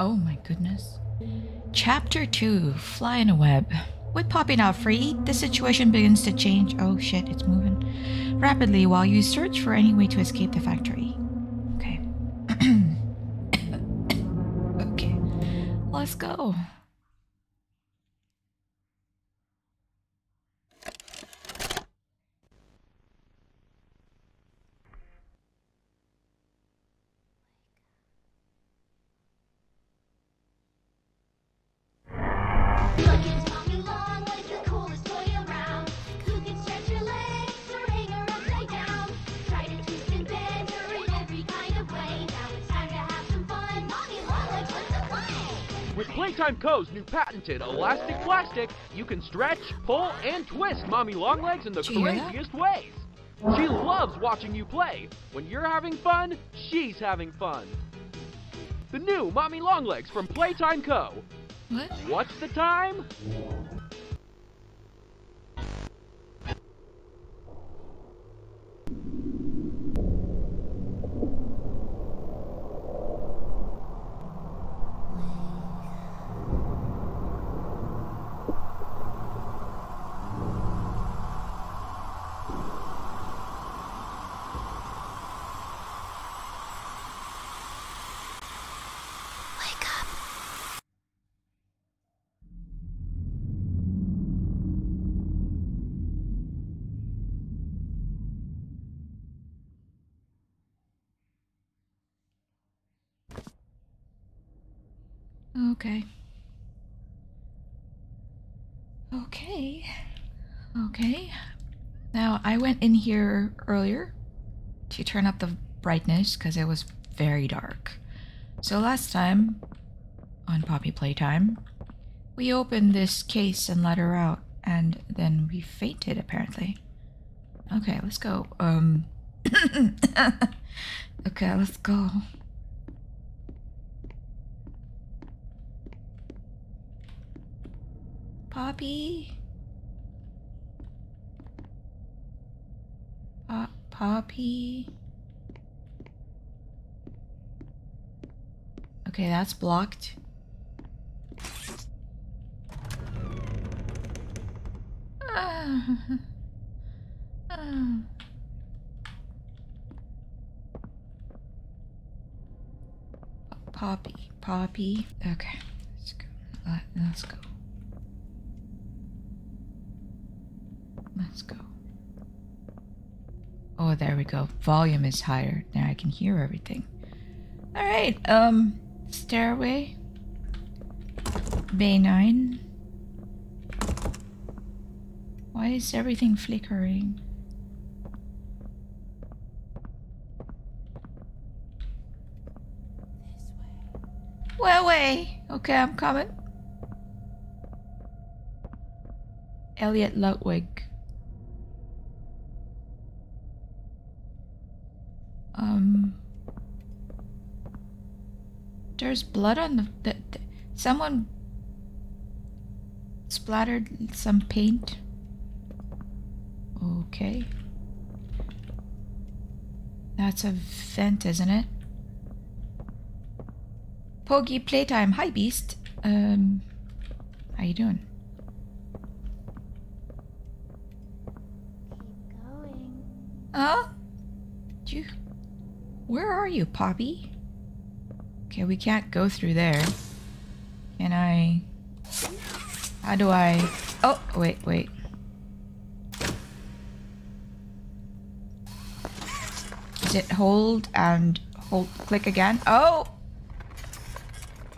Oh my goodness. Chapter 2 Fly in a Web. With Poppy now free, the situation begins to change. Oh shit, it's moving rapidly while you search for any way to escape the factory. Okay. okay. Let's go. New patented elastic plastic, you can stretch, pull, and twist Mommy Longlegs in the Did you hear that? craziest ways. She loves watching you play. When you're having fun, she's having fun. The new Mommy Longlegs from Playtime Co. What? What's the time? Okay. Okay. Okay. Now, I went in here earlier to turn up the brightness because it was very dark. So last time, on Poppy Playtime, we opened this case and let her out, and then we fainted apparently. Okay, let's go. Um. okay, let's go. Poppy? Pop Poppy? Okay, that's blocked. Ah. Ah. Poppy, Poppy. Okay, let's go. Let, let's go. Let's go. Oh, there we go. Volume is higher. Now I can hear everything. All right. Um, stairway. Bay nine. Why is everything flickering? Well, way. Okay, I'm coming. Elliot Ludwig. Um. There's blood on the, the, the. Someone splattered some paint. Okay. That's a vent, isn't it? Poggy playtime. Hi, Beast. Um, how you doing? Keep going. Huh? You... Where are you, Poppy? Okay, we can't go through there. Can I... How do I... Oh, wait, wait. Is it hold and hold click again? Oh!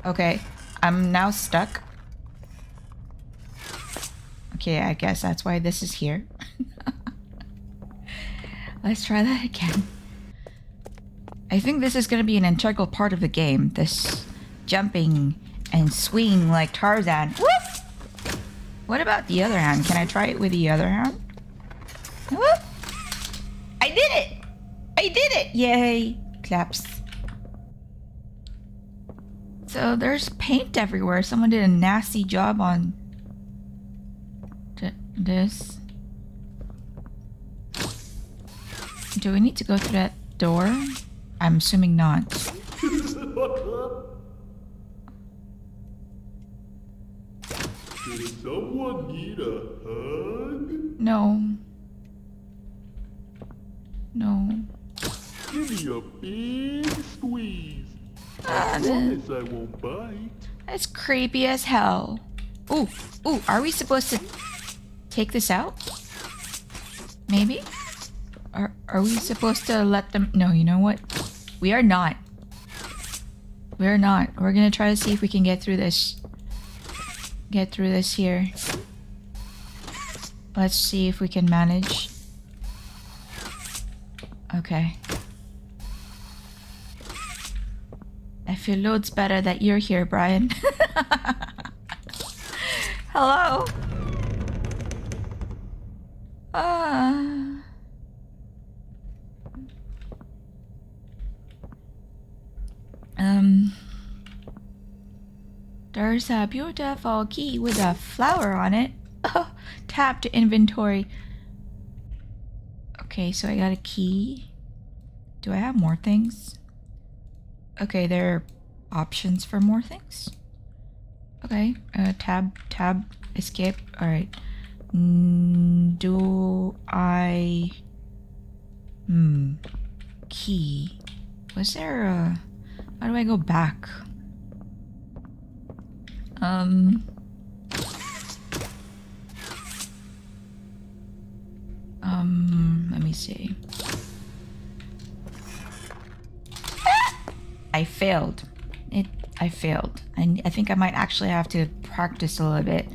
Okay, I'm now stuck. Okay, I guess that's why this is here. Let's try that again. I think this is going to be an integral part of the game. This jumping and swinging like Tarzan. What about the other hand? Can I try it with the other hand? Woof! I did it! I did it! Yay! Claps. So there's paint everywhere. Someone did a nasty job on this. Do we need to go through that door? I'm assuming not. Does someone need a hug? No. No. Give me a big squeeze. I won't bite. That's creepy as hell. Ooh, ooh, are we supposed to take this out? Maybe? Are, are we supposed to let them... No, you know what? We are not. We are not. We're gonna try to see if we can get through this. Get through this here. Let's see if we can manage. Okay. I feel loads better that you're here, Brian. Hello. Ah. Um. There's a beautiful key with a flower on it. Oh, tap to inventory. Okay, so I got a key. Do I have more things? Okay, there are options for more things. Okay, uh, tab, tab, escape. All right. Mm, do I? Hmm. Key. Was there a? How do I go back? Um. Um. Let me see. I failed. It. I failed. I, I think I might actually have to practice a little bit.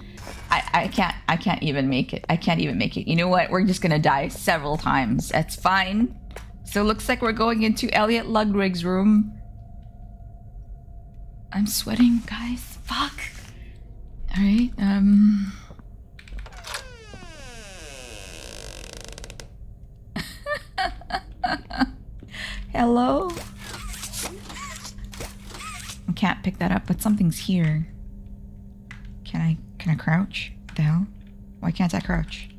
I, I can't. I can't even make it. I can't even make it. You know what? We're just gonna die several times. That's fine. So it looks like we're going into Elliot Ludwig's room. I'm sweating, guys. Fuck. All right. Um. Hello. I can't pick that up, but something's here. Can I can I crouch? What the hell? Why can't I crouch?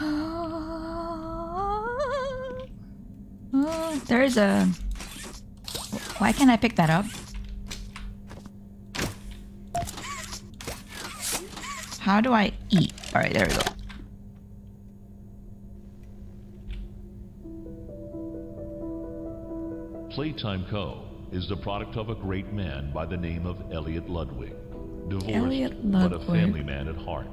Oh, there's a. Why can't I pick that up? How do I eat? All right, there we go. Playtime Co. is the product of a great man by the name of Elliot Ludwig. Divorced, Elliot but a family man at heart.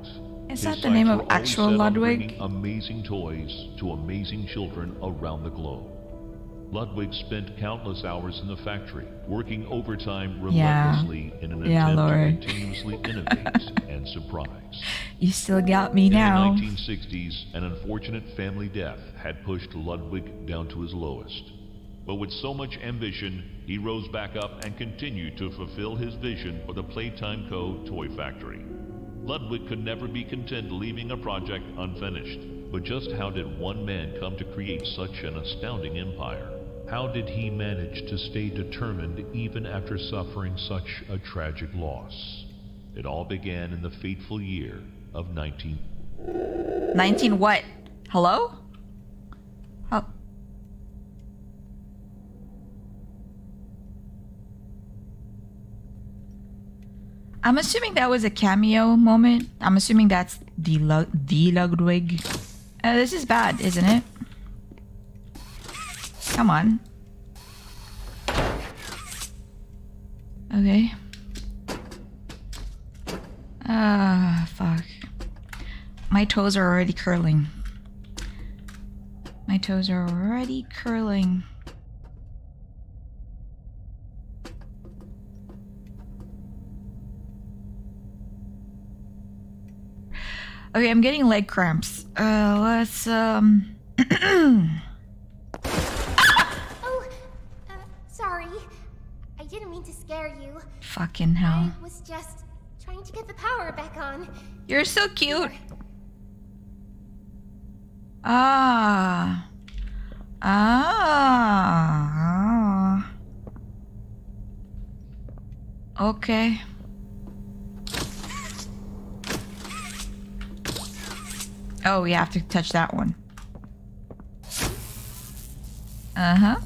Is His that the name of actual Ludwig? Amazing toys to amazing children around the globe. Ludwig spent countless hours in the factory, working overtime Yeah. relentlessly in an Yeah, attempt Lord. to continuously innovate and surprise. You still got me In now. In the 1960s, an unfortunate family death had pushed Ludwig down to his lowest. But with so much ambition, he rose back up and continued to fulfill his vision for the Playtime Co. toy factory. Ludwig could never be content leaving a project unfinished. But just how did one man come to create such an astounding empire? How did he manage to stay determined even after suffering such a tragic loss? It all began in the fateful year of 19... 19 what? Hello? Oh. I'm assuming that was a cameo moment. I'm assuming that's the Lu- the Ludwig. Uh, this is bad, isn't it? Come on. Okay. Ah, fuck. My toes are already curling. My toes are already curling. Okay, I'm getting leg cramps. Uh, let's, um... scare you. Fucking hell. I was just trying to get the power back on. You're so cute. Ah. Ah. Okay. Oh, we have to touch that one. Uh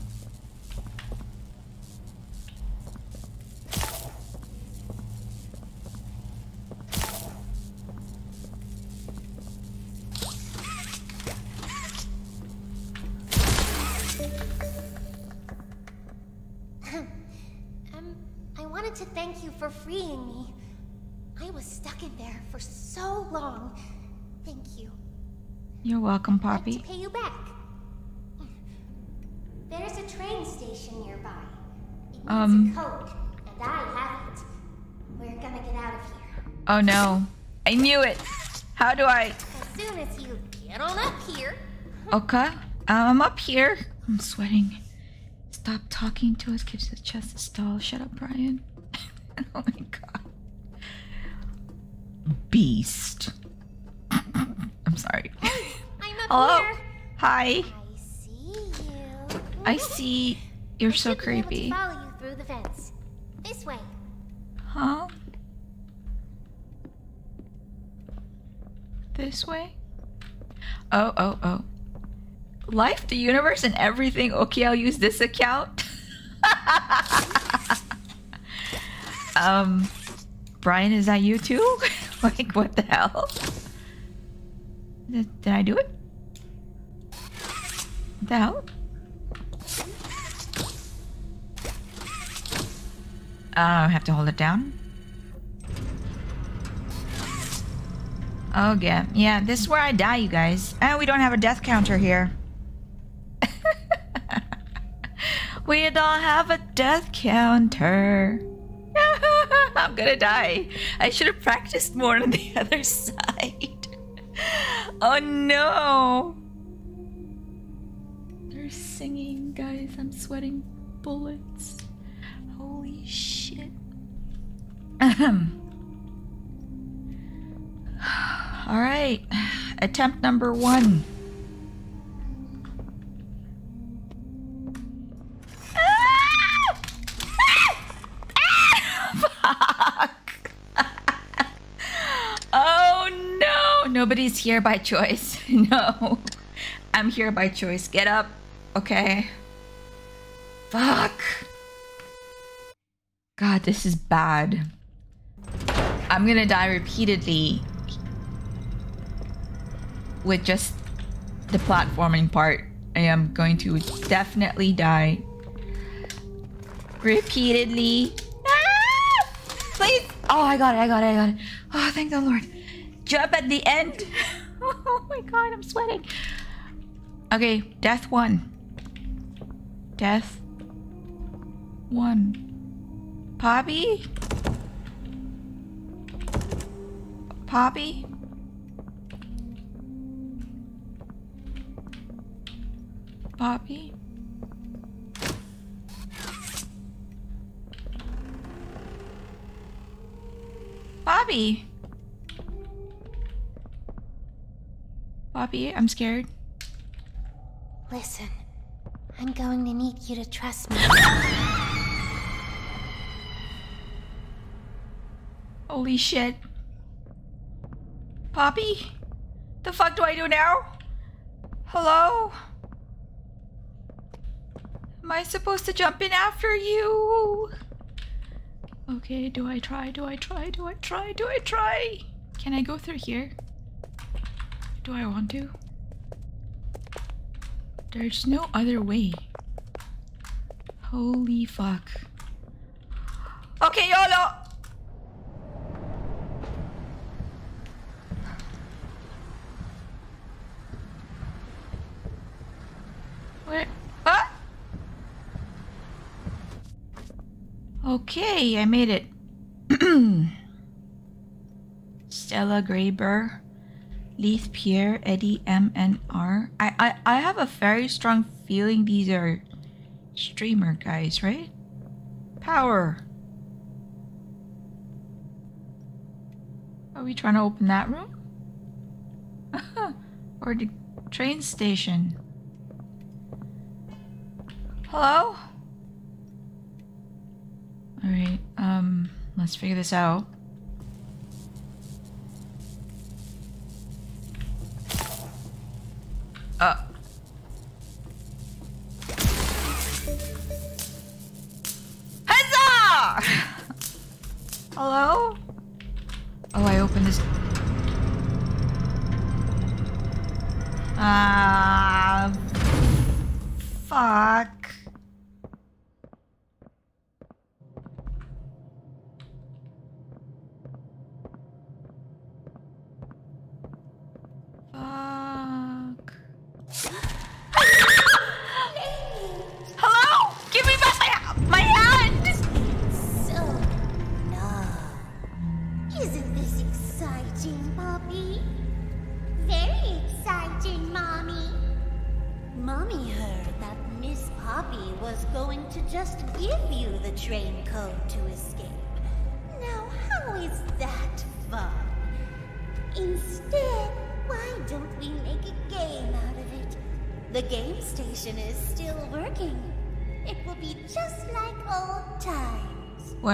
freeing me. I was stuck in there for so long. Thank you. You're welcome, Poppy. I'd like Poppy. to pay you back. There's a train station nearby. It needs Um. a code, and I have it. We're gonna get out of here. Oh no. I knew it. How do I? As soon as you get on up here. Okay. I'm up here. I'm sweating. Stop talking to us. Keeps the chest stall. Shut up, Brian. oh my god. Beast. I'm sorry. I'm up Hello. here. Hi. I see you. I see. You're I so should be able to creepy. follow you through the fence. This way. Huh? This way? Oh, oh, oh. Life, the universe, and everything. Okay, I'll use this account. um, Brian, is that you too? like, what the hell? Did, did I do it? What the hell? Uh, I have to hold it down. Oh, yeah. Yeah, this is where I die, you guys. And we don't have a death counter here. we don't have a death counter. I'm gonna die. I should have practiced more on the other side. oh no. They're singing, guys. I'm sweating bullets. Holy shit. Ahem. All right. Attempt number one. Nobody's here by choice. No. I'm here by choice. Get up. Okay. Fuck. God, this is bad. I'm gonna die repeatedly with just the platforming part. I am going to definitely die repeatedly. Ah! Please! Oh, I got it, I got it, I got it. Oh, thank the Lord. Jump at the end. oh my god, I'm sweating. Okay, death one. Death one. Poppy? Poppy? Poppy? Bobby! Bobby, I'm scared. Listen, I'm going to need you to trust me. Holy shit. Poppy? The fuck do I do now? Hello? Am I supposed to jump in after you? Okay, do I try? Do I try? Do I try? Do I try? Can I go through here? Do I want to? There's no other way. Holy fuck. Okay, YOLO! Where? What? Okay, I made it. Stella Greyber, Leith Pierre, Eddie M and R. I, I I have a very strong feeling these are streamer guys, right? Power. Are we trying to open that room? or the train station? Hello? Alright, um, let's figure this out. Hello? Oh, I opened this. Ah. Fuck. Fuck.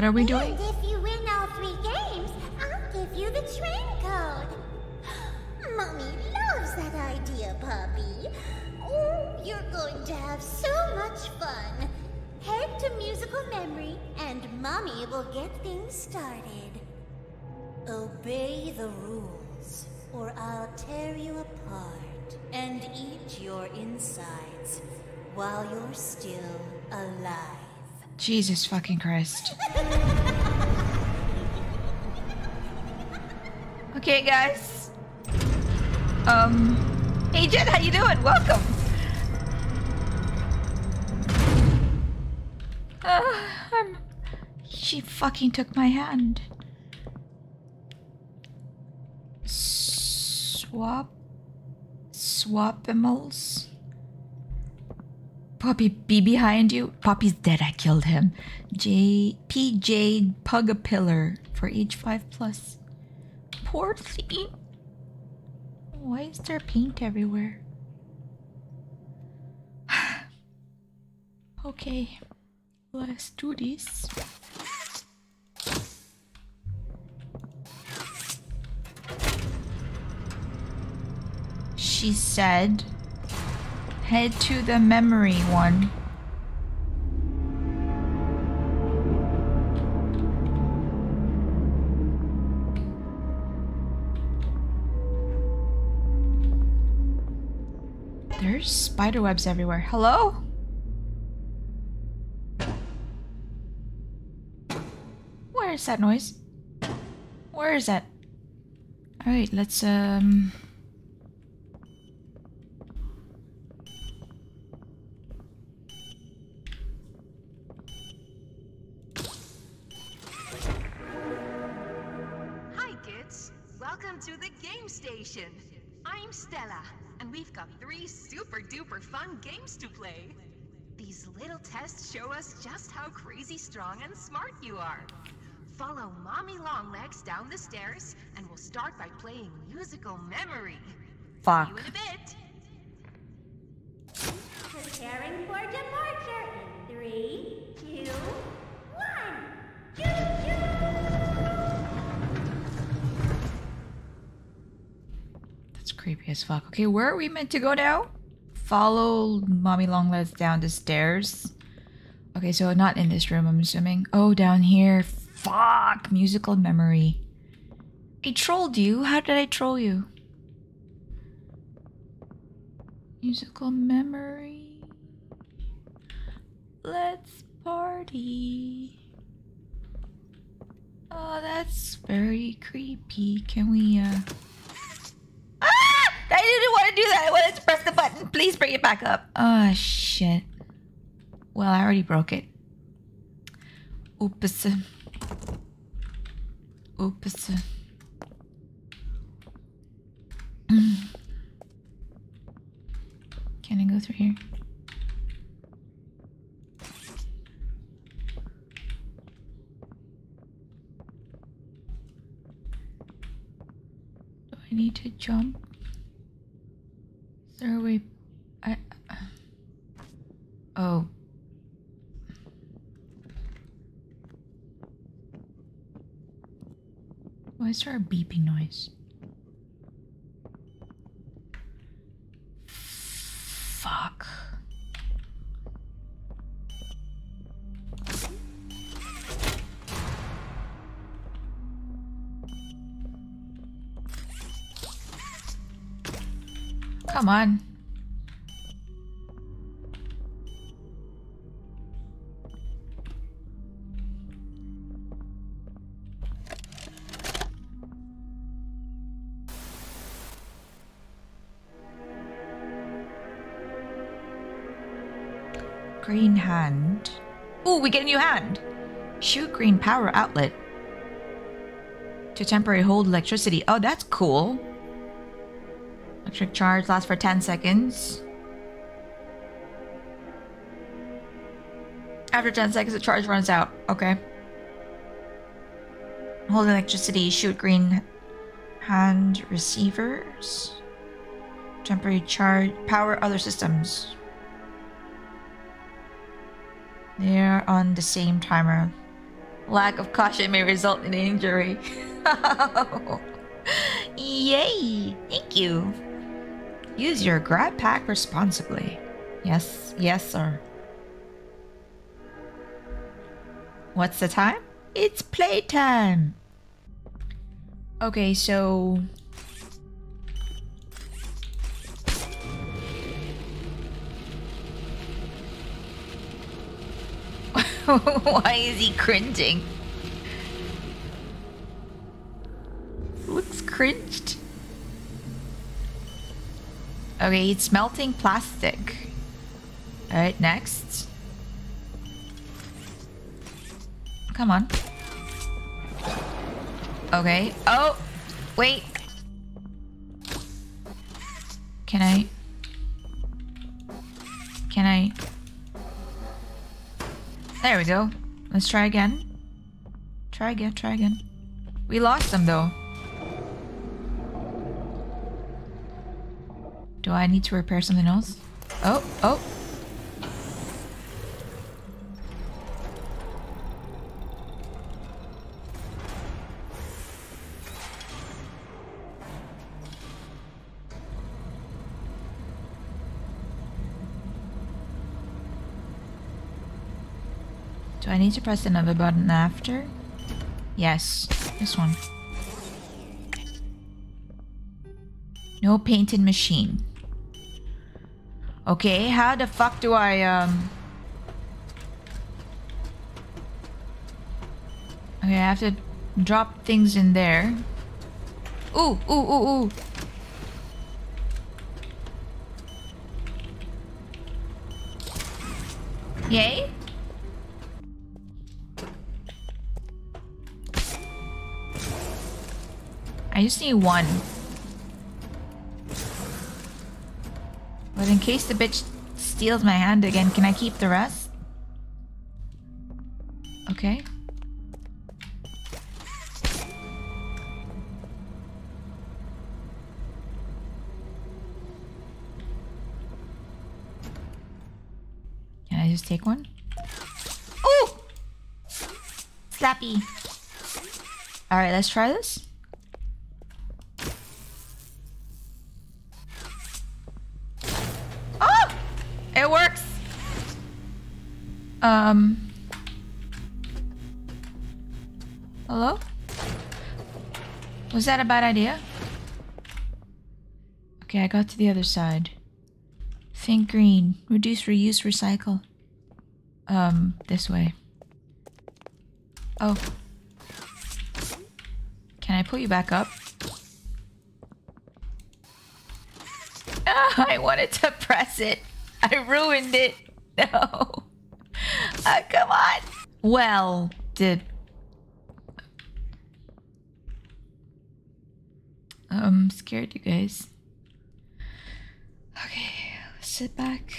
What are we doing? And if you win all three games, I'll give you the train code. Mommy loves that idea, puppy. Oh, you're going to have so much fun. Head to musical memory, and Mommy will get things started. Obey the rules, or I'll tear you apart and eat your insides while you're still alive. Jesus fucking Christ. Okay, guys. Um, hey Jen, how you doing? Welcome. Uh, I'm. She fucking took my hand. Swap. Swapimals. Poppy, be behind you. Poppy's dead. I killed him. J. P. J. Pug a pillar for age 5 plus. Poor thing. Why is there paint everywhere? okay. Let's do this. She said, head to the memory one. There's spider webs everywhere. Hello? Where is that noise? Where is that? Alright, let's um three super duper fun games to play. These little tests show us just how crazy strong and smart you are. Follow Mommy Longlegs down the stairs, and we'll start by playing musical memory. See you in a bit. Preparing for departure in three, two, one. Choo-choo! Creepy as fuck. Okay, where are we meant to go now? Follow mommy longlegs down the stairs. Okay, so not in this room, I'm assuming. Oh, down here. Fuck! Musical memory. I trolled you. How did I troll you? Musical memory. Let's party. Oh, that's very creepy. Can we, uh. I didn't want to do that. I wanted to press the button. Please bring it back up. Oh, shit. Well, I already broke it. Oops. Oops. Can I go through here? Do I need to jump? Is there a way? I. Oh. Is there a beeping noise? Fuck. Come on. Ooh, we get a new hand. Shoot green power outlet. To temporary hold electricity. Oh, that's cool. Electric charge lasts for 10 seconds. After 10 seconds, the charge runs out. Okay. Hold electricity, shoot green hand receivers. Temporary charge, power other systems. They're on the same timer. Lack of caution may result in injury. Yay! Thank you. Use your grab pack responsibly. Yes, yes, sir. What's the time? It's playtime. Okay, so Why is he cringing? Looks cringed. Okay, it's melting plastic. Alright, next. Come on. Okay. Oh! Wait! Can I... Can I... There we go. Let's try again. Try again, try again. We lost them though. Do I need to repair something else? Oh, oh. Need to press another button after? Yes, this one. No painted machine. Okay, how the fuck do I, um... Okay, I have to drop things in there. Ooh, ooh, ooh, ooh. Yay? I just need one. But in case the bitch steals my hand again, can I keep the rest? Okay. Can I just take one? Ooh! Slappy. Alright, let's try this. Um... Hello? Was that a bad idea? Okay, I got to the other side. Think green. Reduce, reuse, recycle. Um, this way. Oh. Can I put you back up? Ah, I wanted to press it. I ruined it. No. Ah, come on. Well, did. I'm scared, you guys. Okay, let's sit back.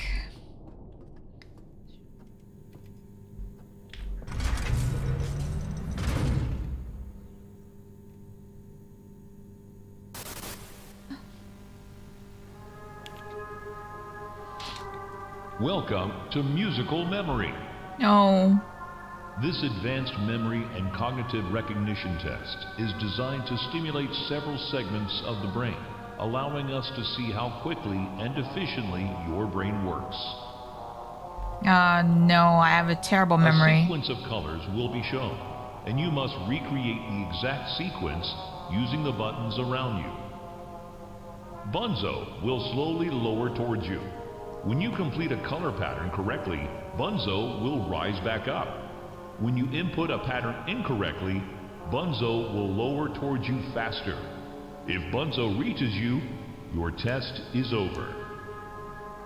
Welcome to Musical Memory. No. This advanced memory and cognitive recognition test is designed to stimulate several segments of the brain, allowing us to see how quickly and efficiently your brain works. Uh, no, I have a terrible memory. A sequence of colors will be shown, and you must recreate the exact sequence using the buttons around you. Bunzo will slowly lower towards you. When you complete a color pattern correctly, Bunzo will rise back up. When you input a pattern incorrectly, Bunzo will lower towards you faster. If Bunzo reaches you, your test is over.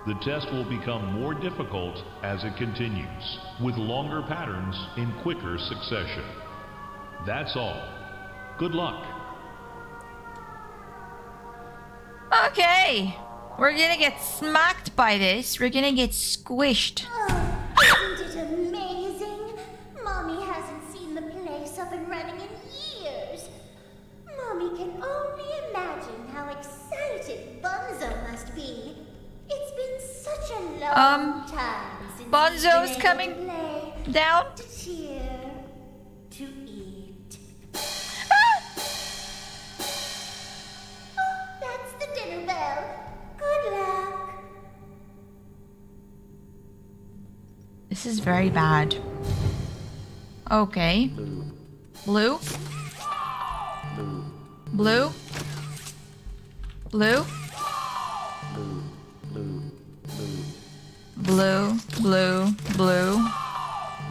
The test will become more difficult as it continues, with longer patterns in quicker succession. That's all. Good luck. Okay. We're gonna get smacked by this. We're gonna get squished. Um, time since Bunzo's he's been able coming Down. to cheer, to eat. Ah! Oh, that's the dinner bell. Good luck. This is very bad. Okay. Blue. Blue. Blue. Blue, blue, blue, blue.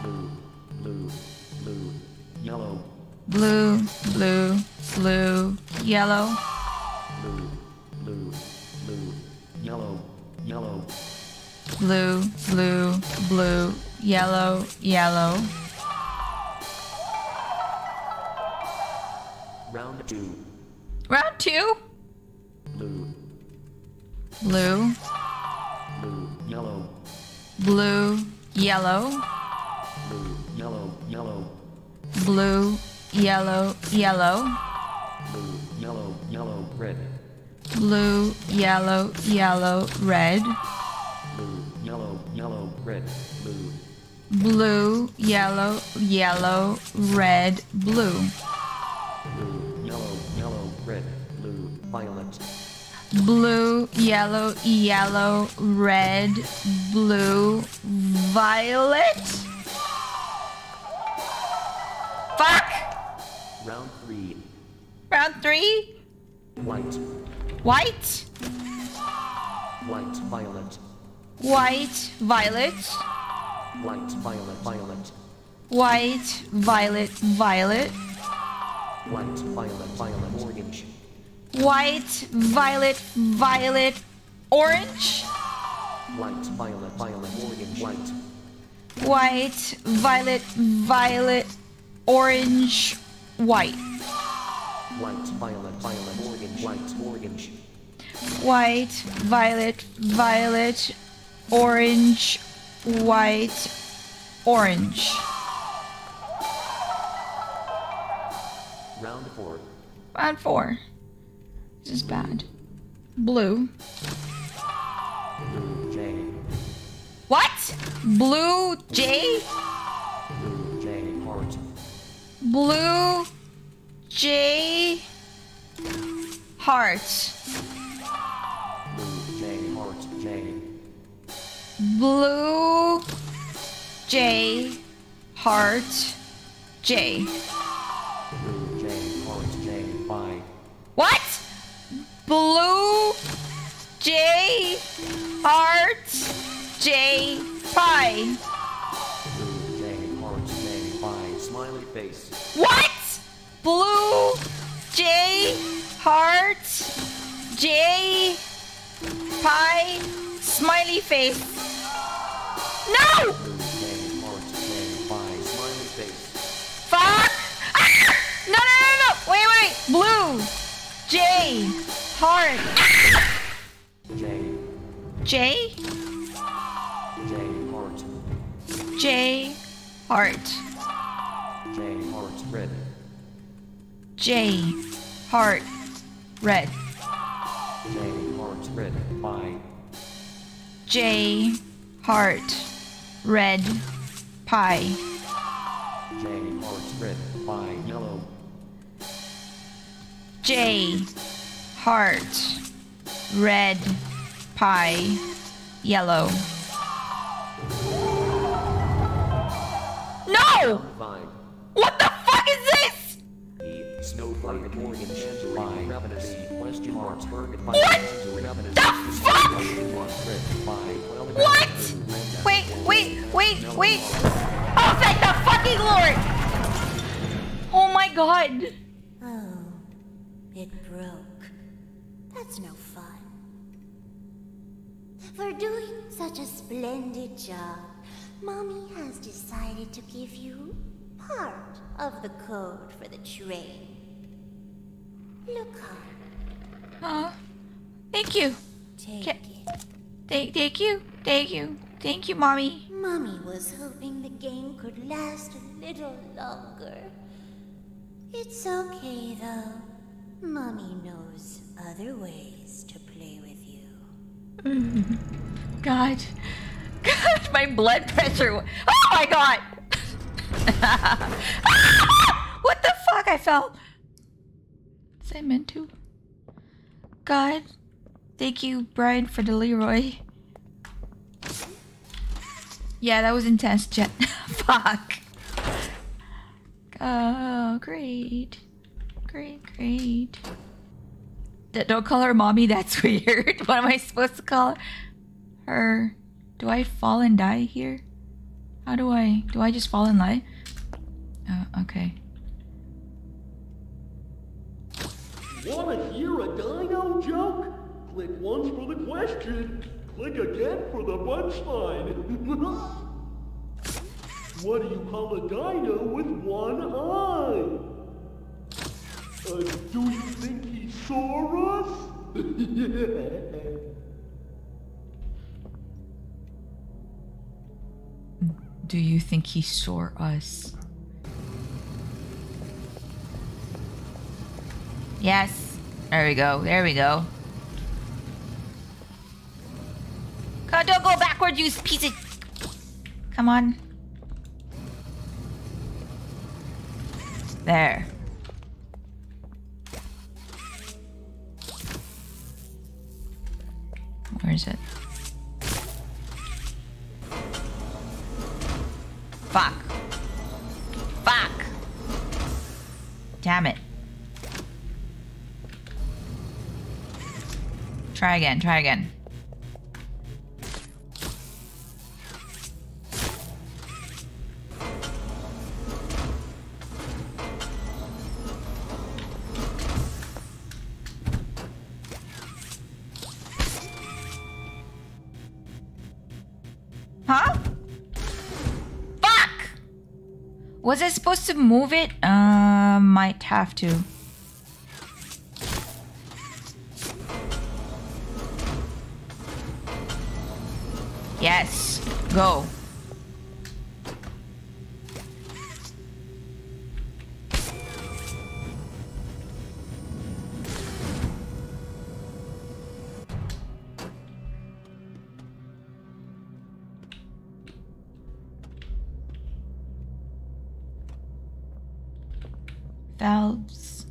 Blue, blue, blue, Yellow. blue, blue, blue, yellow, Blue, blue, blue, Yellow. Yellow. blue, blue, blue, yellow, yellow, Round two. round two, Blue. blue, Blue. Blue, yellow, Blue. Yellow. Yellow. blue, yellow, yellow, Blue. Yellow. Yellow. Red. blue, yellow, yellow, red, Blue. Yellow. Yellow. Red. Blue. blue, yellow, yellow, red, blue, Blue. Yellow. Yellow. Red. Blue. Violet. Blue, yellow, yellow, red, blue, violet. Fuck! Round three. Round three, White. white, White. Violet. white, violet, White. Violet. Violet. white, violet, violet, White. Violet. Violet. Orange. White, violet, violet, orange, White. Violet. Violet. Orange. White. white, violet, violet, orange, white, White. Violet. Violet. Orange. White. Orange. white, violet, violet, orange, white, orange. Round four. Round four. This is bad. Blue. Blue. J. What? Blue J? Blue. J. Heart. Blue J heart. Blue. J. Heart. J. Blue J heart J. Blue. J. Heart. J. By. What? Blue J heart J pie. Blue. J. Heart. J. By. Smiley face. What? Blue J heart J pie smiley face. No! Fuck! Ah! No, no, no, no! Wait, wait, wait! Blue J heart J. J J. Heart. J heart J. Heart. Red. J heart red J. Heart. Red. By. J heart red pie J. Heart. Red. By. Yellow. J heart red pie yellow No! What the fuck is this? E. Snowflake. Morgan. By. Ravenous. Question mark. Bergen. By. What the fuck? Question mark. Red. By. What? Wait, wait, wait, wait. Oh, thank the fucking Lord! Oh my god. Oh, it broke. That's no fun. For doing such a splendid job, Mommy has decided to give you part of the code for the train. Look on. Aw. Thank you. Take it. Thank, thank you. Thank you. Thank you, mommy. Mommy was hoping the game could last a little longer. It's okay though. Mommy knows other ways to play with you. God. God, my blood pressure. Oh my god. what the fuck? I fell. Was I meant to? God. Thank you, Brian, for the Leroy. Yeah, that was intense, Jet. fuck. Oh, great. Great, great. Don't call her mommy, that's weird. what am I supposed to call her? Do I fall and die here? How do I? Do I just fall and lie? Oh, okay. Wanna hear a dino joke? Click once for the question. Click again for the punchline. what do you call a dino with one eye? Uh, do you think he saw us? Do you think he saw us? Yes. There we go. There we go. God, don't go backward, you piece of. Come on. There. Where is it? Fuck. Fuck. Damn it. Try again, try again. Was I supposed to move it? Uh, might have to. Valves.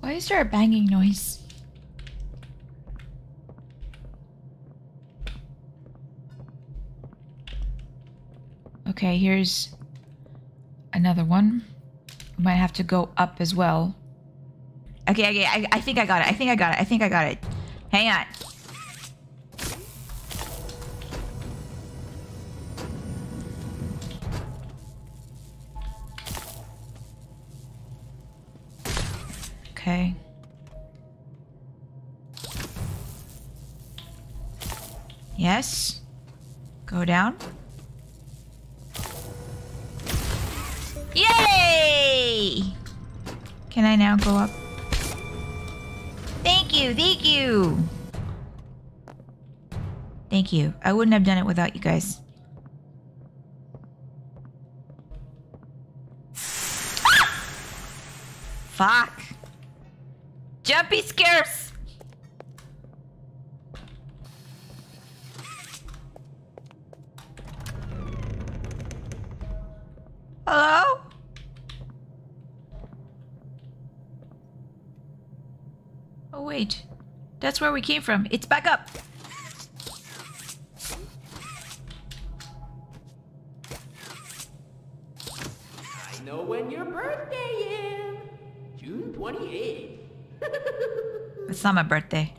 Why is there a banging noise? Okay, here's another one. Might have to go up as well. Okay, okay, I, I think I got it. I think I got it. I think I got it. Hang on. Down. Yay! Can I now go up? Thank you, thank you. Thank you. I wouldn't have done it without you guys. That's where we came from. It's back up. I know when your birthday is. June 28th. It's not my birthday.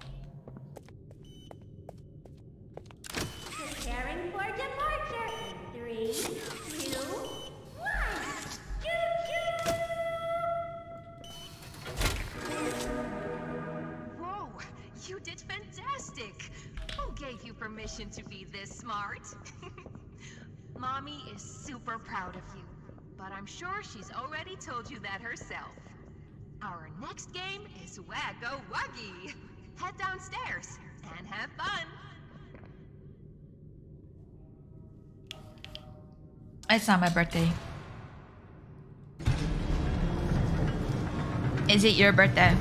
Birthday. Is it your birthday?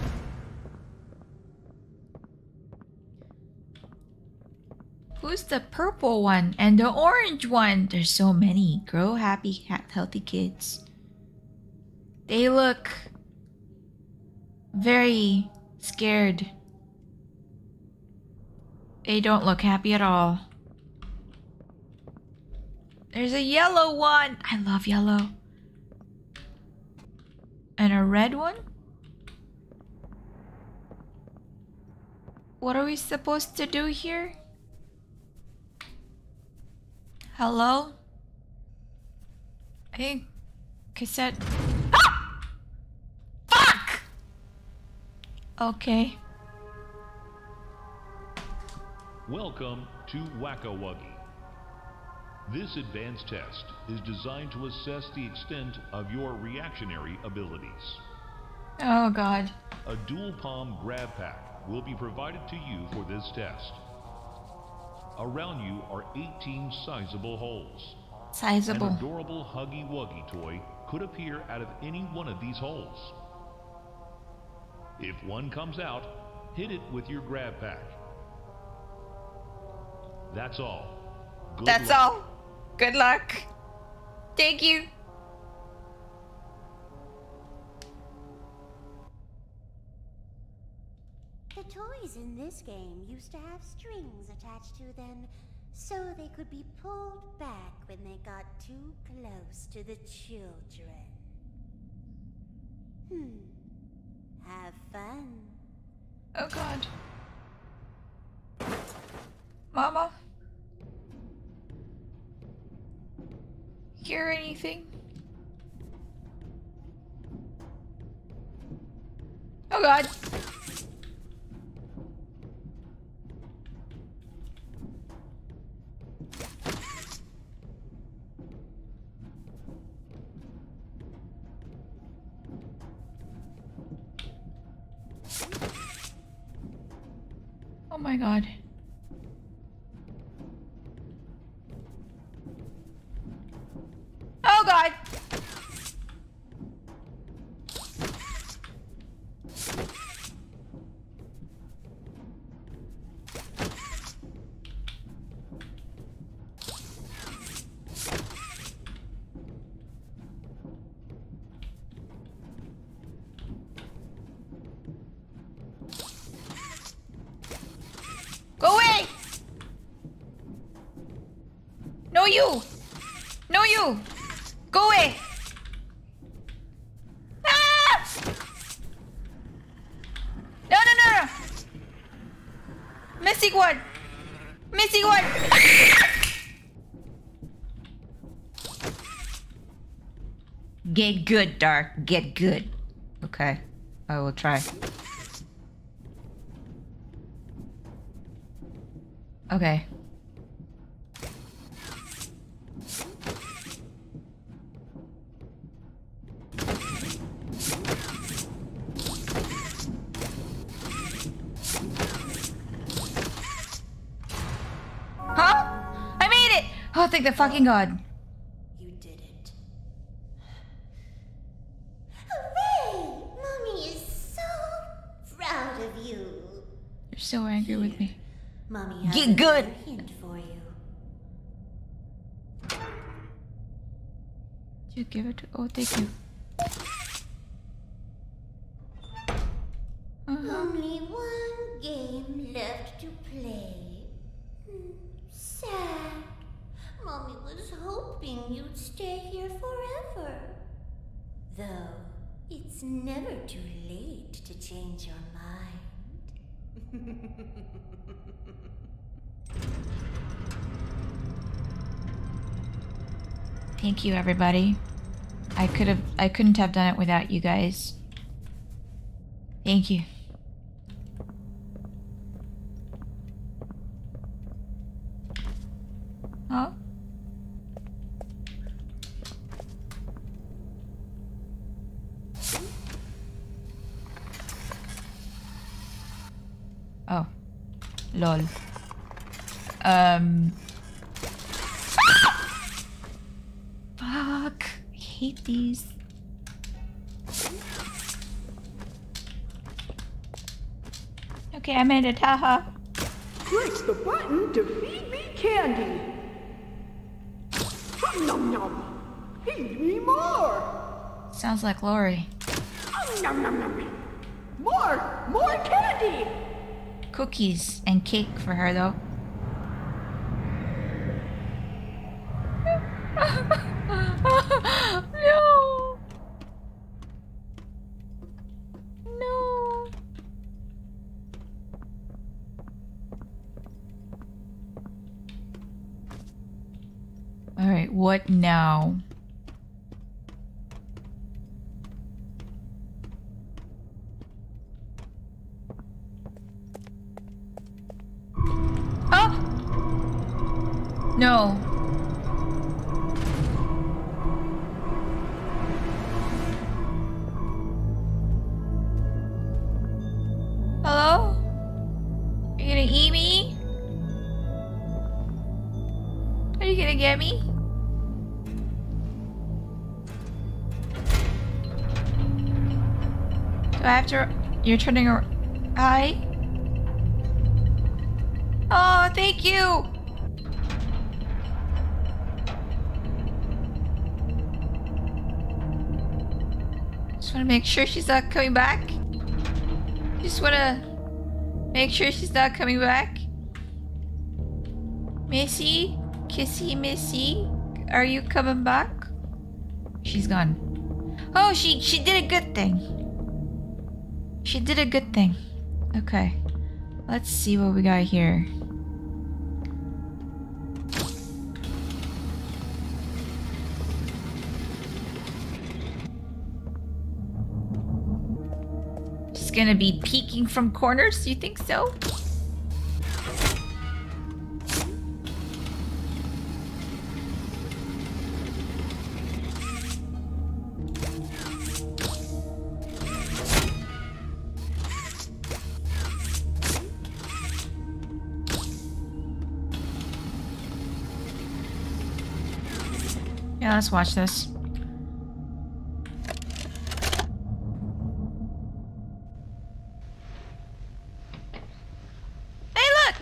Who's the purple one and the orange one? There's so many. Grow happy, healthy kids. They look very scared. They don't look happy at all. There's a yellow one. I love yellow. And a red one? What are we supposed to do here? Hello? Hey, cassette. Ah! Fuck! Okay. Welcome to Whack-a-Wuggy. This advanced test is designed to assess the extent of your reactionary abilities. Oh god. A dual palm grab pack will be provided to you for this test. Around you are 18 sizable holes. Sizable. An adorable Huggy Wuggy toy could appear out of any one of these holes. If one comes out, hit it with your grab pack. That's all. Good That's luck. all. Good luck. Thank you. The toys in this game used to have strings attached to them so they could be pulled back when they got too close to the children. Hmm. Have fun. Oh god. Mama? Hear anything? Oh god. Oh my god. You! Go away! Ah! No no no no! Missing one! Missing one! Get good, Dark. Get good. Okay. I will try. Okay. Oh, the fucking oh. god. You did it. Hooray! Mommy is so proud of you. You're so angry with me. Mommy has Get good. hint for you. Did you give it to... Oh, thank you. Thank you, everybody. I could have... I couldn't have done it without you guys. Thank you. Oh. Lol. Um. Fuck. I hate these. Okay, I made it. Haha. Press the button to feed me candy. Nom nom. Feed me more. Sounds like Lori. Nom nom nom. More, more candy. Cookies and cake for her, though. no. No. All right, what now? Oh! No. Do I have to... You're turning around... Hi? Oh, thank you! Just want to make sure she's not coming back. Just want to make sure she's not coming back. Missy? Kissy Missy? Are you coming back? She's gone. Oh, she she did a good thing. She did a good thing. Okay. Let's see what we got here. She's gonna be peeking from corners, you think so? Let's watch this. Hey, look!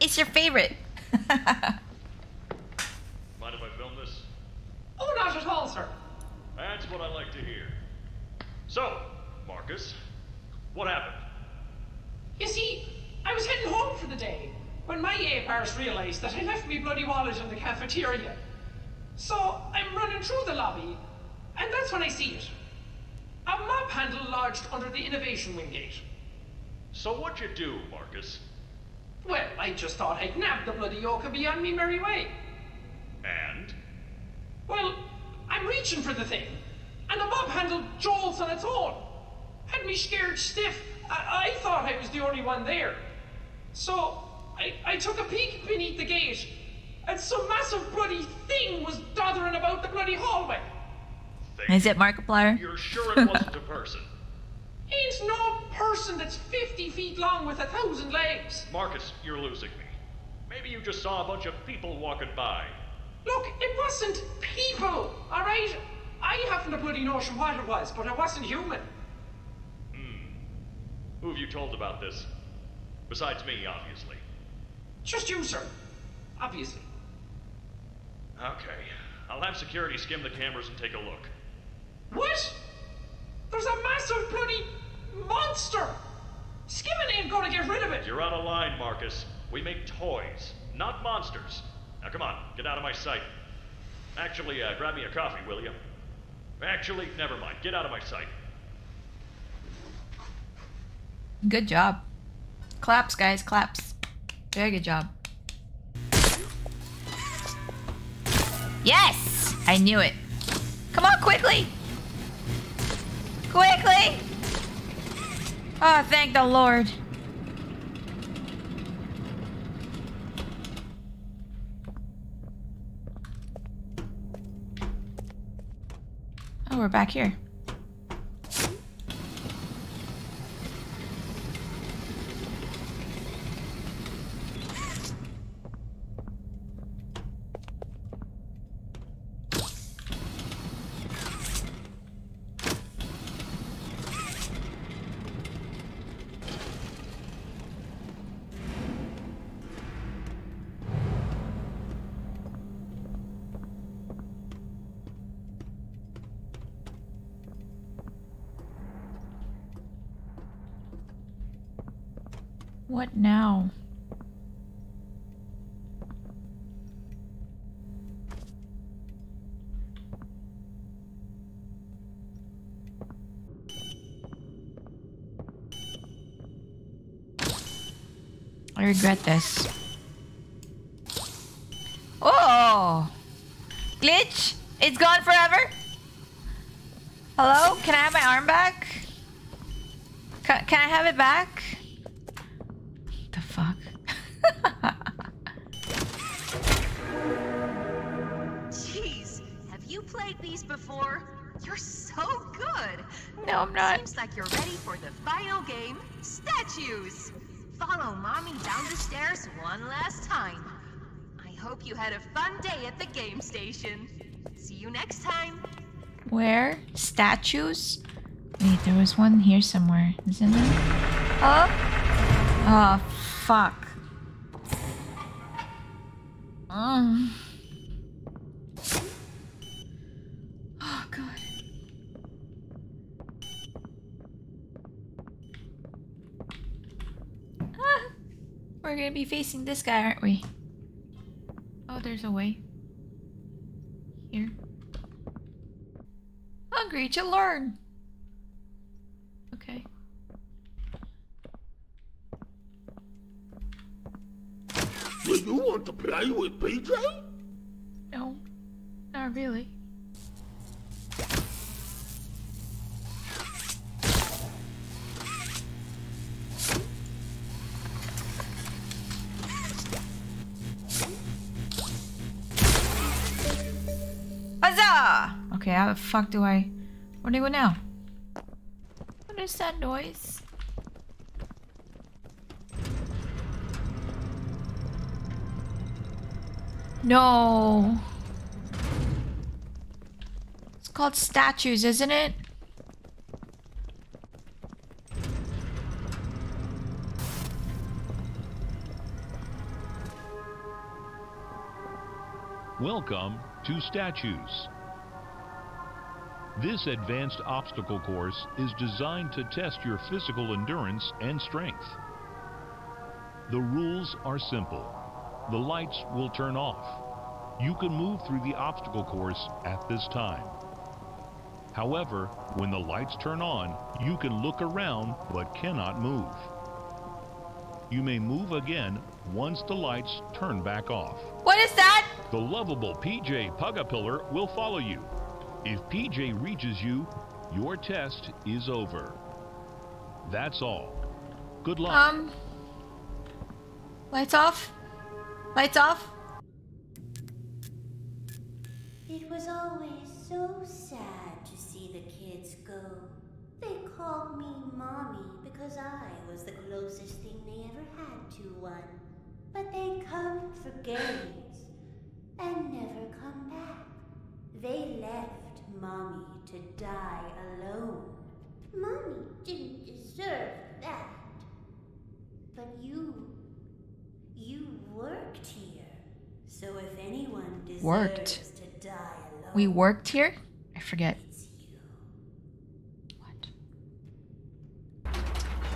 It's your favorite. Mind if I film this? Oh, not at all, sir. That's what I like to hear. So, Marcus, what happened? You see, I was heading home for the day when my ape arse realized that I left me bloody wallet in the cafeteria. So I'm running through the lobby, and that's when I see it. A mop handle lodged under the innovation wing gate. So what'd you do, Marcus? Well, I just thought I'd nab the bloody yoke and be on me merry way. And? Well, I'm reaching for the thing, and the mop handle jolts on its own. Had me scared stiff. I, I thought I was the only one there. So I, I took a peek beneath the gate, and some massive bloody thing was doddering about the bloody hallway. Is it Markiplier? You're sure it wasn't a person? Ain't no person that's 50 feet long with a thousand legs. Marcus, you're losing me. Maybe you just saw a bunch of people walking by. Look, it wasn't people, alright? I haven't a bloody notion what it was, but it wasn't human. Hmm. Who have you told about this? Besides me, obviously. Just you, sir. Obviously. Okay. I'll have security skim the cameras and take a look. What? There's a massive bloody monster! Skimming ain't gonna get rid of it! You're out of line, Marcus. We make toys, not monsters. Now come on, get out of my sight. Actually, uh, grab me a coffee, will you? Actually, never mind. Get out of my sight. Good job. Claps, guys, claps. Very good job. Yes! I knew it. Come on, quickly! Quickly! Oh, thank the Lord. Oh, we're back here. What now? I regret this. Oh! Glitch? It's gone forever? Hello? Can I have my arm back? Can, can I have it back? Like you're ready for the final game, statues. Follow mommy down the stairs one last time. I hope you had a fun day at the game station. See you next time. Where? Statues? Wait, there was one here somewhere, isn't there? Oh? Oh, fuck. Mm. Oh, God. Ah, we're gonna be facing this guy, aren't we? Oh, there's a way. Here. Hungry to learn. Okay. Do you want to play with PJ? No, not really. Okay, how the fuck do I... Where do I go now? What is that noise? No. It's called statues, isn't it? Welcome to Statues. This advanced obstacle course is designed to test your physical endurance and strength. The rules are simple. The lights will turn off. You can move through the obstacle course at this time. However, when the lights turn on, you can look around but cannot move. You may move again once the lights turn back off. What is that? The lovable PJ Pugapillar will follow you. If PJ reaches you, your test is over. That's all. Good luck. Um. Lights off? Lights off? It was always so sad to see the kids go. They called me Mommy because I was the closest thing they ever had to one. But they come for games and never come back. They left Mommy to die alone. Mommy didn't deserve that. But you, you worked here. So if anyone deserves Worked. to die alone, We worked here? I forget. What?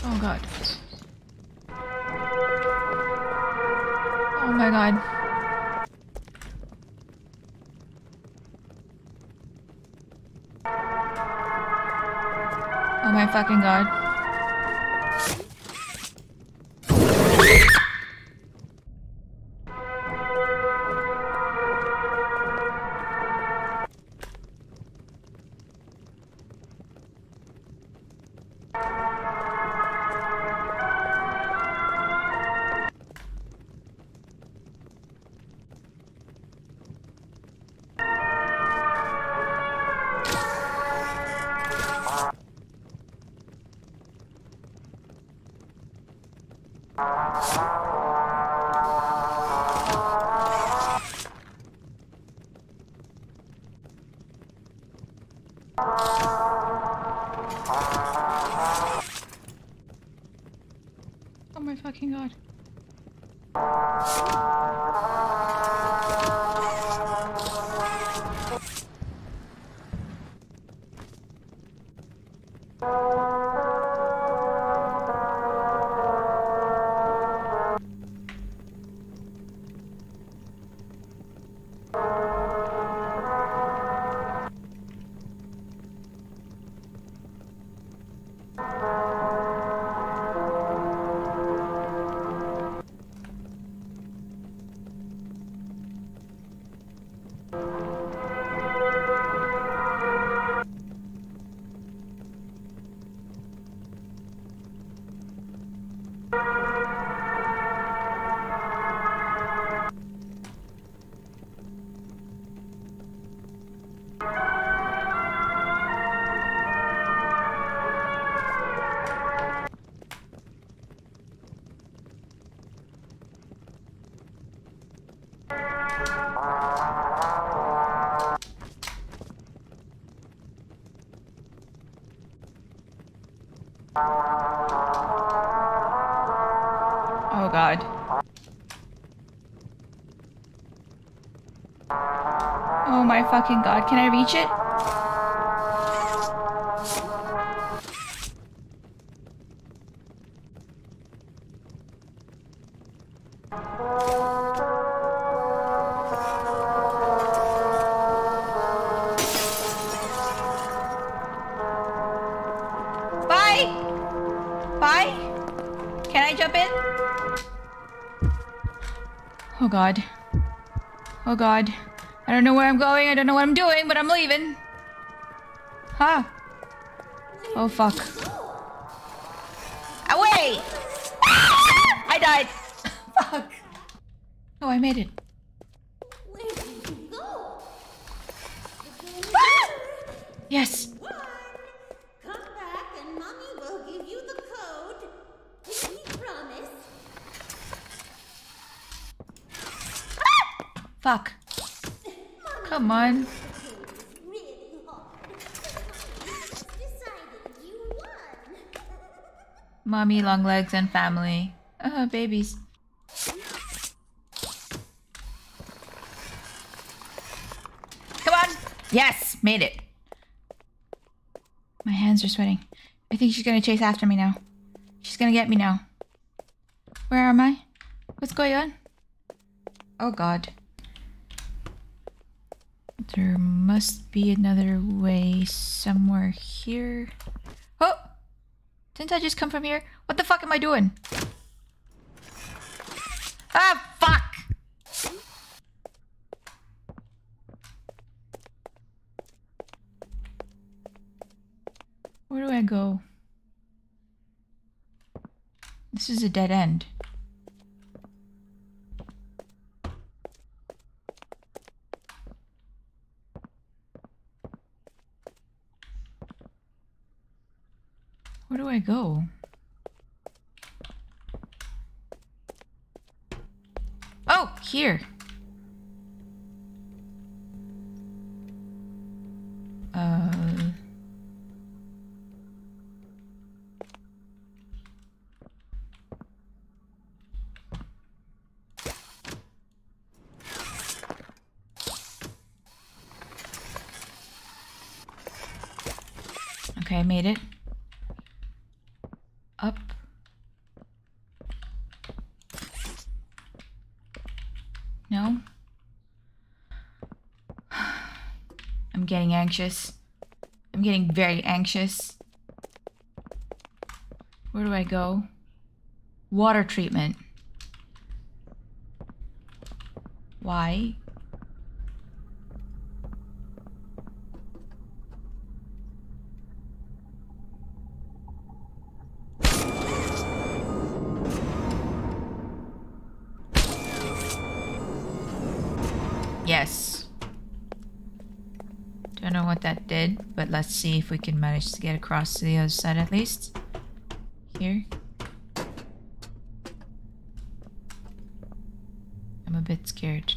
Oh god. Oh my god. Fucking god. Fucking god, can I reach it? Bye! Bye! Can I jump in? Oh god. Oh god. I don't know where I'm going, I don't know what I'm doing, but I'm leaving. Huh. Oh fuck. Away! Ah! I died! fuck. Oh, I made it. Did? Yes. Come back and Mommy will give you the code. We promise. Fuck. Come on. Mommy, long legs, and family. Oh, babies. Come on! Yes! Made it. My hands are sweating. I think she's gonna chase after me now. She's gonna get me now. Where am I? What's going on? Oh god. There must be another way somewhere here. Oh! Didn't I just come from here? What the fuck am I doing? Ah, fuck! Where do I go? This is a dead end. I go? Oh, here. Uh. Okay, I made it. Up. No? I'm getting anxious. I'm getting very anxious. Where do I go? Water treatment. Why? Yes. Don't know what that did, but let's see if we can manage to get across to the other side at least. Here. I'm a bit scared.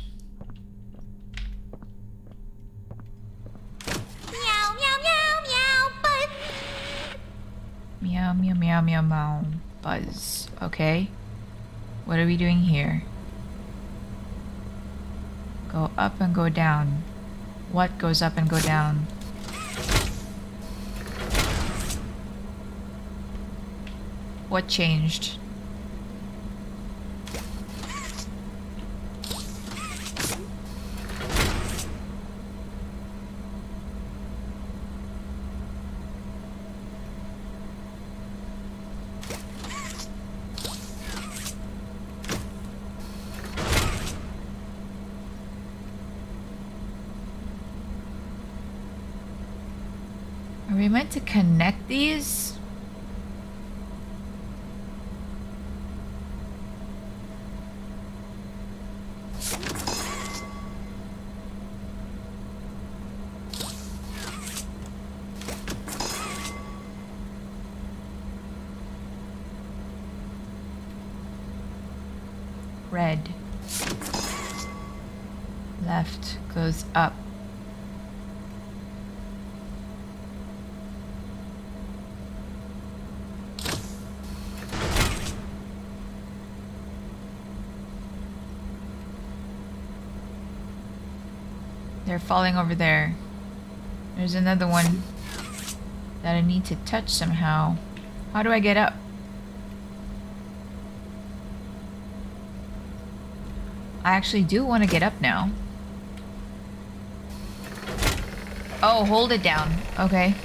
Meow, meow, meow, meow, but Meow, meow, meow, meow, meow. Buzz. Okay. What are we doing here? Go up and go down. What goes up and go down? What changed? Are we meant to connect these? Red. Left goes up. They're falling over there. There's another one that I need to touch somehow. How do I get up? I actually do want to get up now. Oh, hold it down. Okay.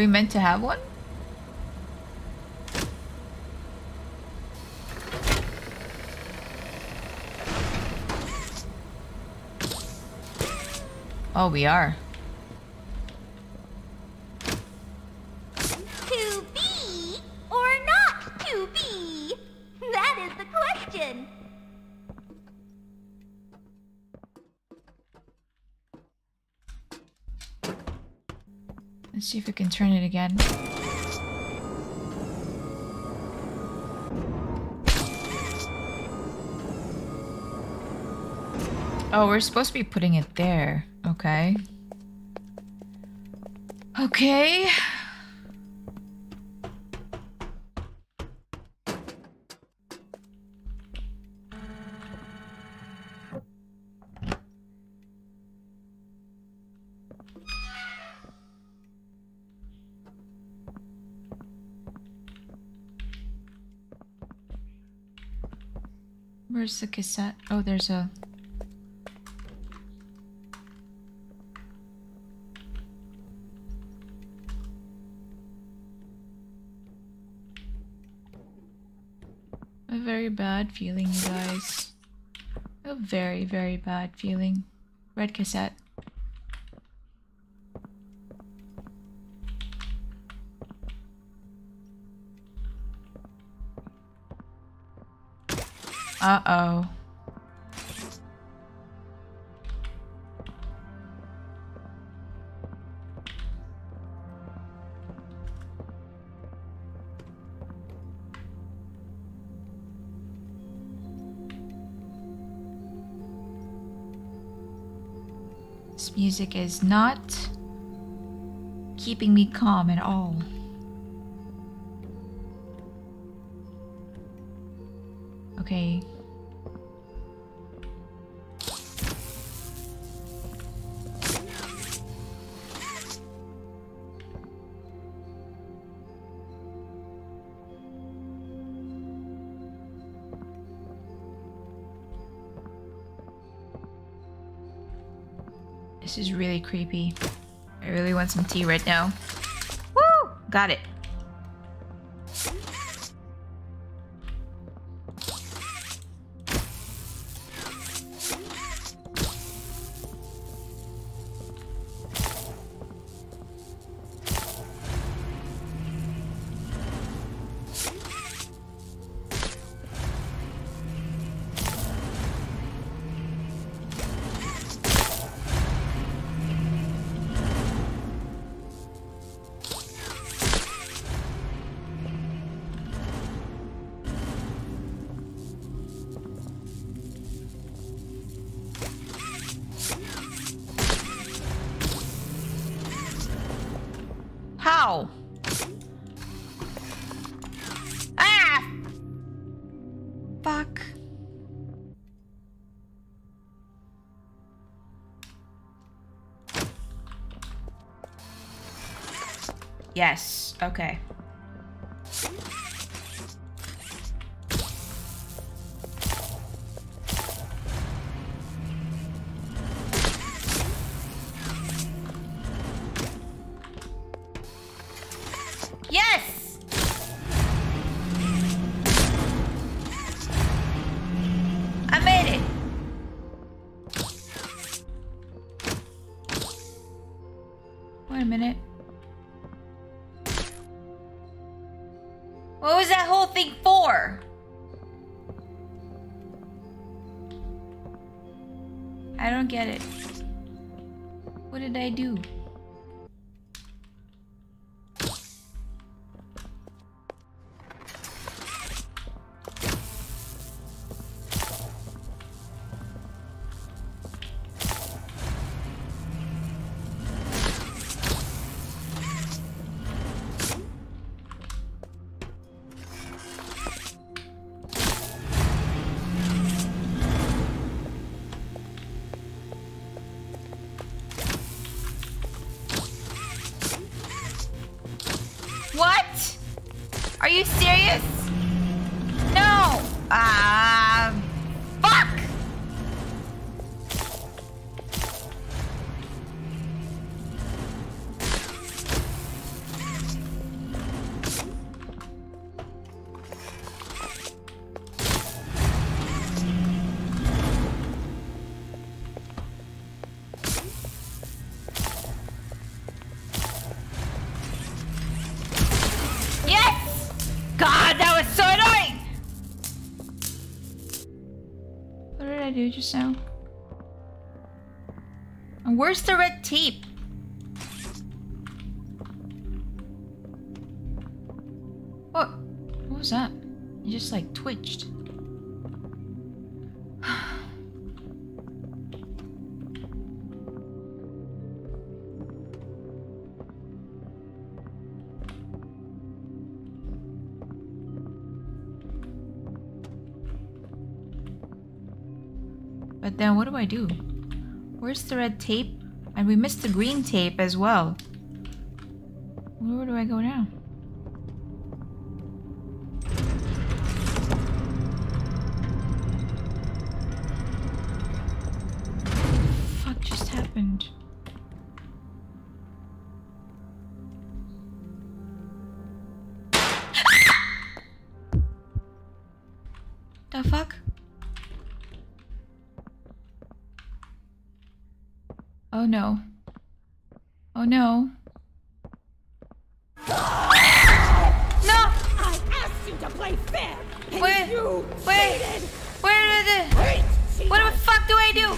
We meant to have one? Oh, we are. Let's see if we can turn it again. Oh, we're supposed to be putting it there. Okay. Okay. Where's the cassette? Oh, there's a... A very bad feeling, you guys. A very, very bad feeling. Red cassette. Uh-oh. This music is not keeping me calm at all. Creepy. I really want some tea right now. Woo! Got it. How? Ah! Fuck. Yes, okay. Now? And where's the red tape? What? What was that? It just like twitched. But then what do I do? Where's the red tape? And we missed the green tape as well. Where do I go now? No. Oh no. No! I asked you to play fair, and Wait, you wait, cheated. where did? Wait, What the fuck do I do?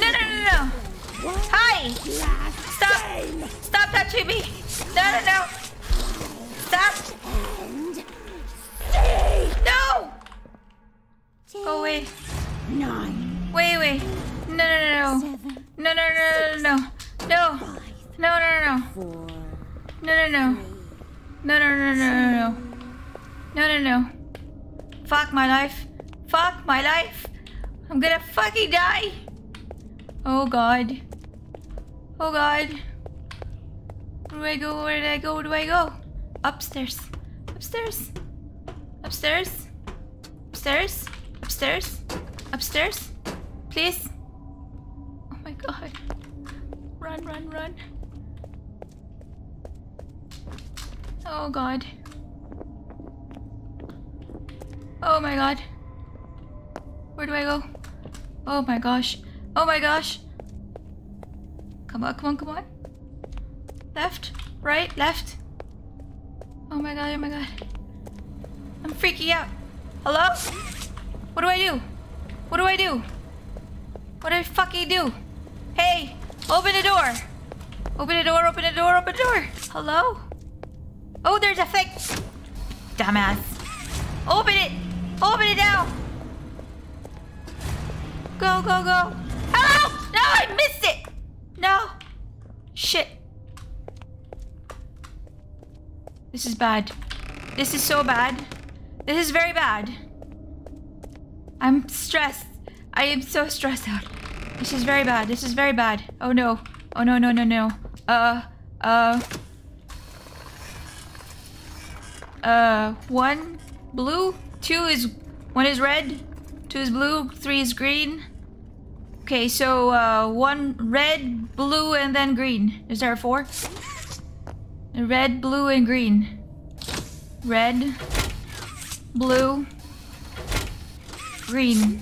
No, no, no, no. Hi! Stop! Stop touching me! No, no, no! Stop! No! Go away. Oh, Nine. Wait, wait. No, no, no, no. No, no, no, no, no. No. No, no, no, no. No, no, no. No, no, no, no, no, no. No, no, no. Fuck my life. Fuck my life. I'm gonna fucking die. Oh god. Oh god. Where do I go? Where did I go? Where do I go? Upstairs. Upstairs. Upstairs. Upstairs. Upstairs. Upstairs. Please. God. Run, run, run. Oh god. Oh my god. Where do I go? Oh my gosh. Oh my gosh. Come on, come on, come on. Left, right, left. Oh my god, oh my god. I'm freaking out. Hello? What do I do? What do I do? What do I fucking do? Hey, open the door. Open the door, open the door, open the door. Hello? Oh, there's a fake. Dumbass. Open it. Open it now. Go, go, go. Help! No, I missed it. No. Shit. This is bad. This is so bad. This is very bad. I'm stressed. I am so stressed out. This is very bad. This is very bad. Oh no. Oh no, no, no, no. Uh, uh. Uh, one blue, two is, one is red, two is blue, three is green. Okay, so, uh, one red, blue, and then green. Is there a four? Red, blue, and green. Red, blue, green.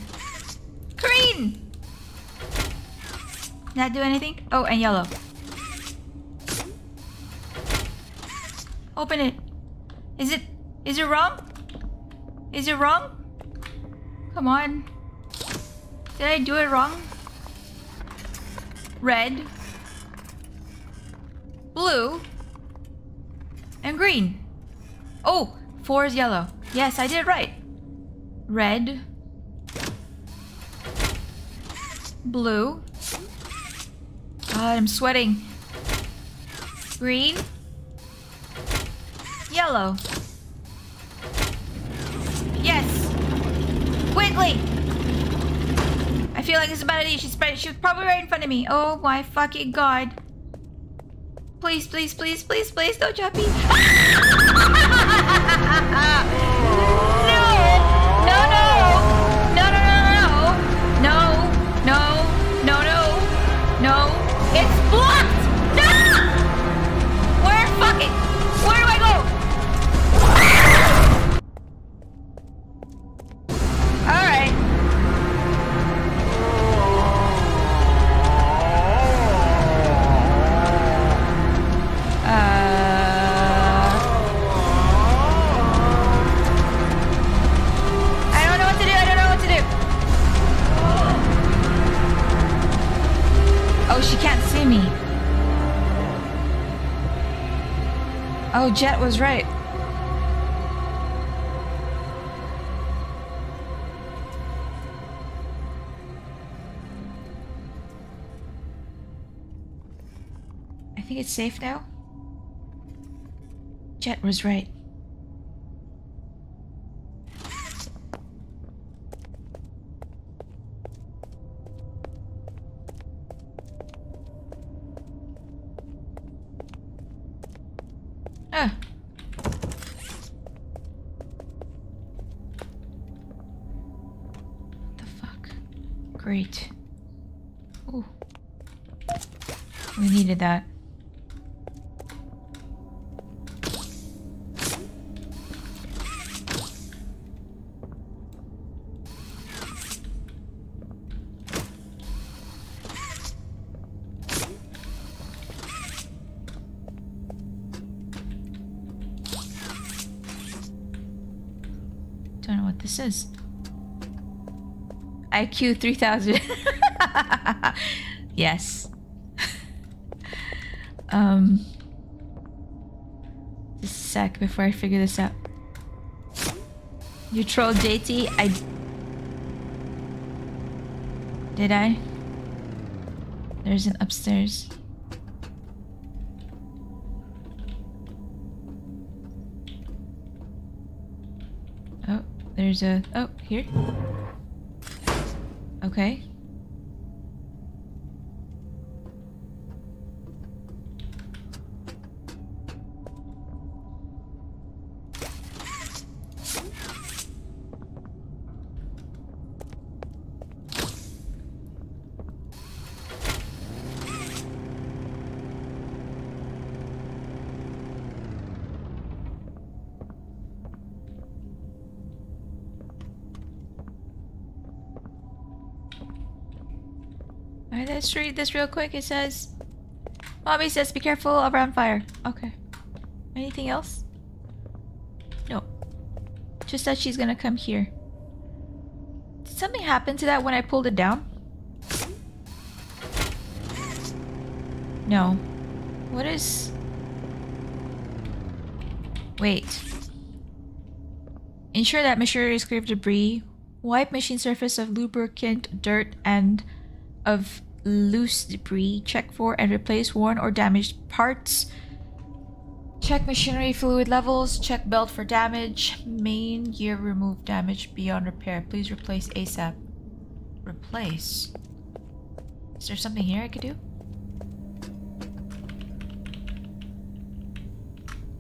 Green! Did that do anything? Oh, and yellow. Open it. Is it... Is it wrong? Is it wrong? Come on. Did I do it wrong? Red. Blue. And green. Oh, four is yellow. Yes, I did it right. Red. Blue. God, I'm sweating. Green. Yellow. Yes. Quickly. I feel like it's a bad idea. She's. She was probably right in front of me. Oh my fucking god. Please, please, please, please, please don't jump me. Oh, Jet was right. I think it's safe now. Jet was right. Ah. What the fuck? Great. Ooh. We needed that. Don't know what this is. IQ 3000. yes. um. Just a sec before I figure this out. You trolled JT? I. Did I? There's an upstairs. Oh, there's a. Oh, here. Okay. Read this real quick. It says, Mommy says be careful around fire. Okay. Anything else? No. Just that she's gonna come here. Did something happen to that when I pulled it down? No. What is... Wait. Ensure that machinery is clear of debris. Wipe machine surface of lubricant, dirt, and of loose debris. Check for and replace worn or damaged parts. Check machinery fluid levels. Check belt for damage. Main gear remove damage beyond repair. Please replace ASAP. Replace? Is there something here I could do?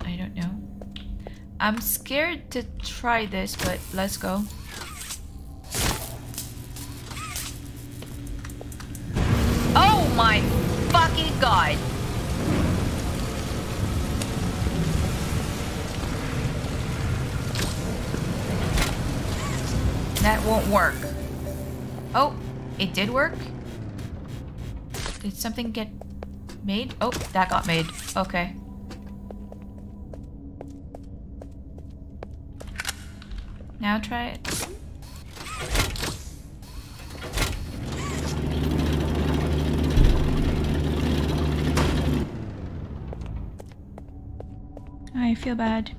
I don't know. I'm scared to try this, but let's go. Work. Oh, it did work? Did something get made? Oh, that got made. Okay. Now try it. I feel bad.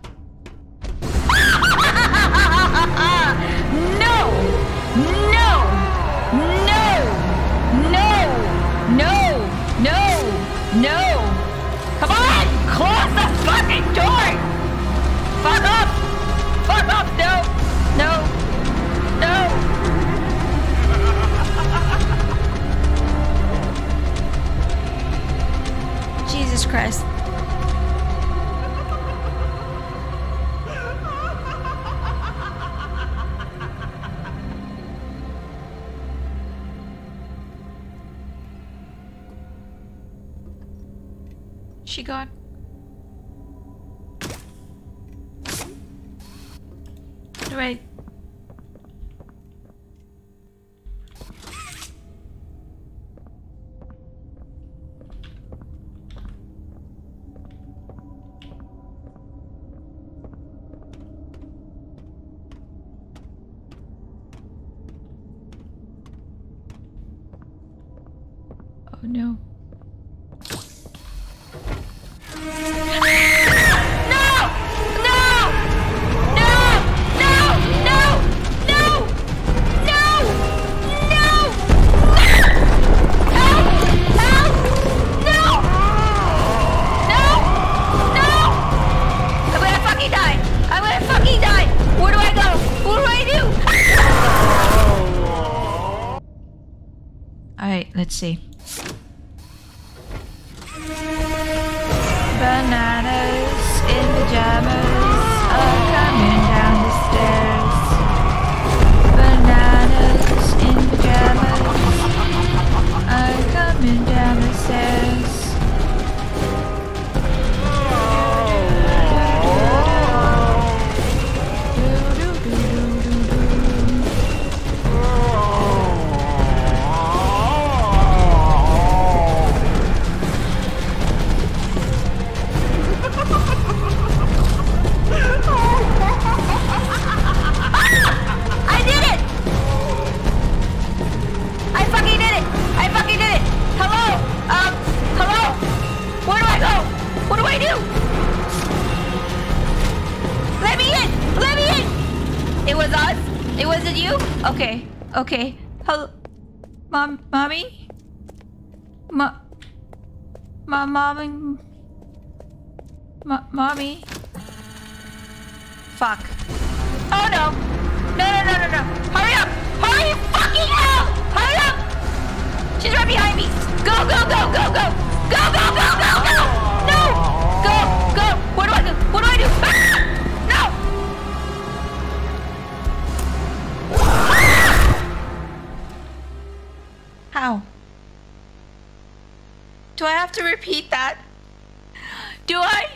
Do I?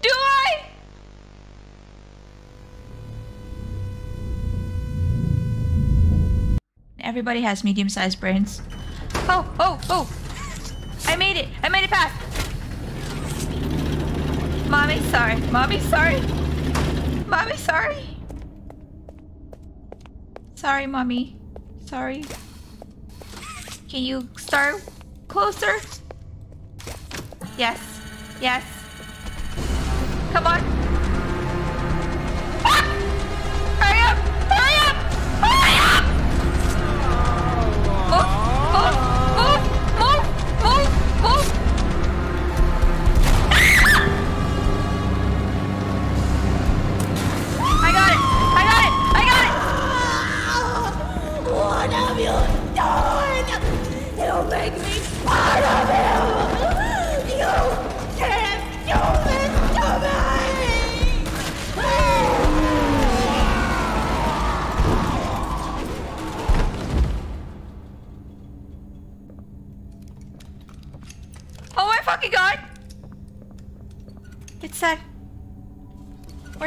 Do I? Everybody has medium-sized brains. Oh, oh, oh! I made it! I made it past! Mommy, sorry. Mommy, sorry. Mommy, sorry. Sorry, Mommy. Sorry. Can you start closer? Yes. Yes. Come on.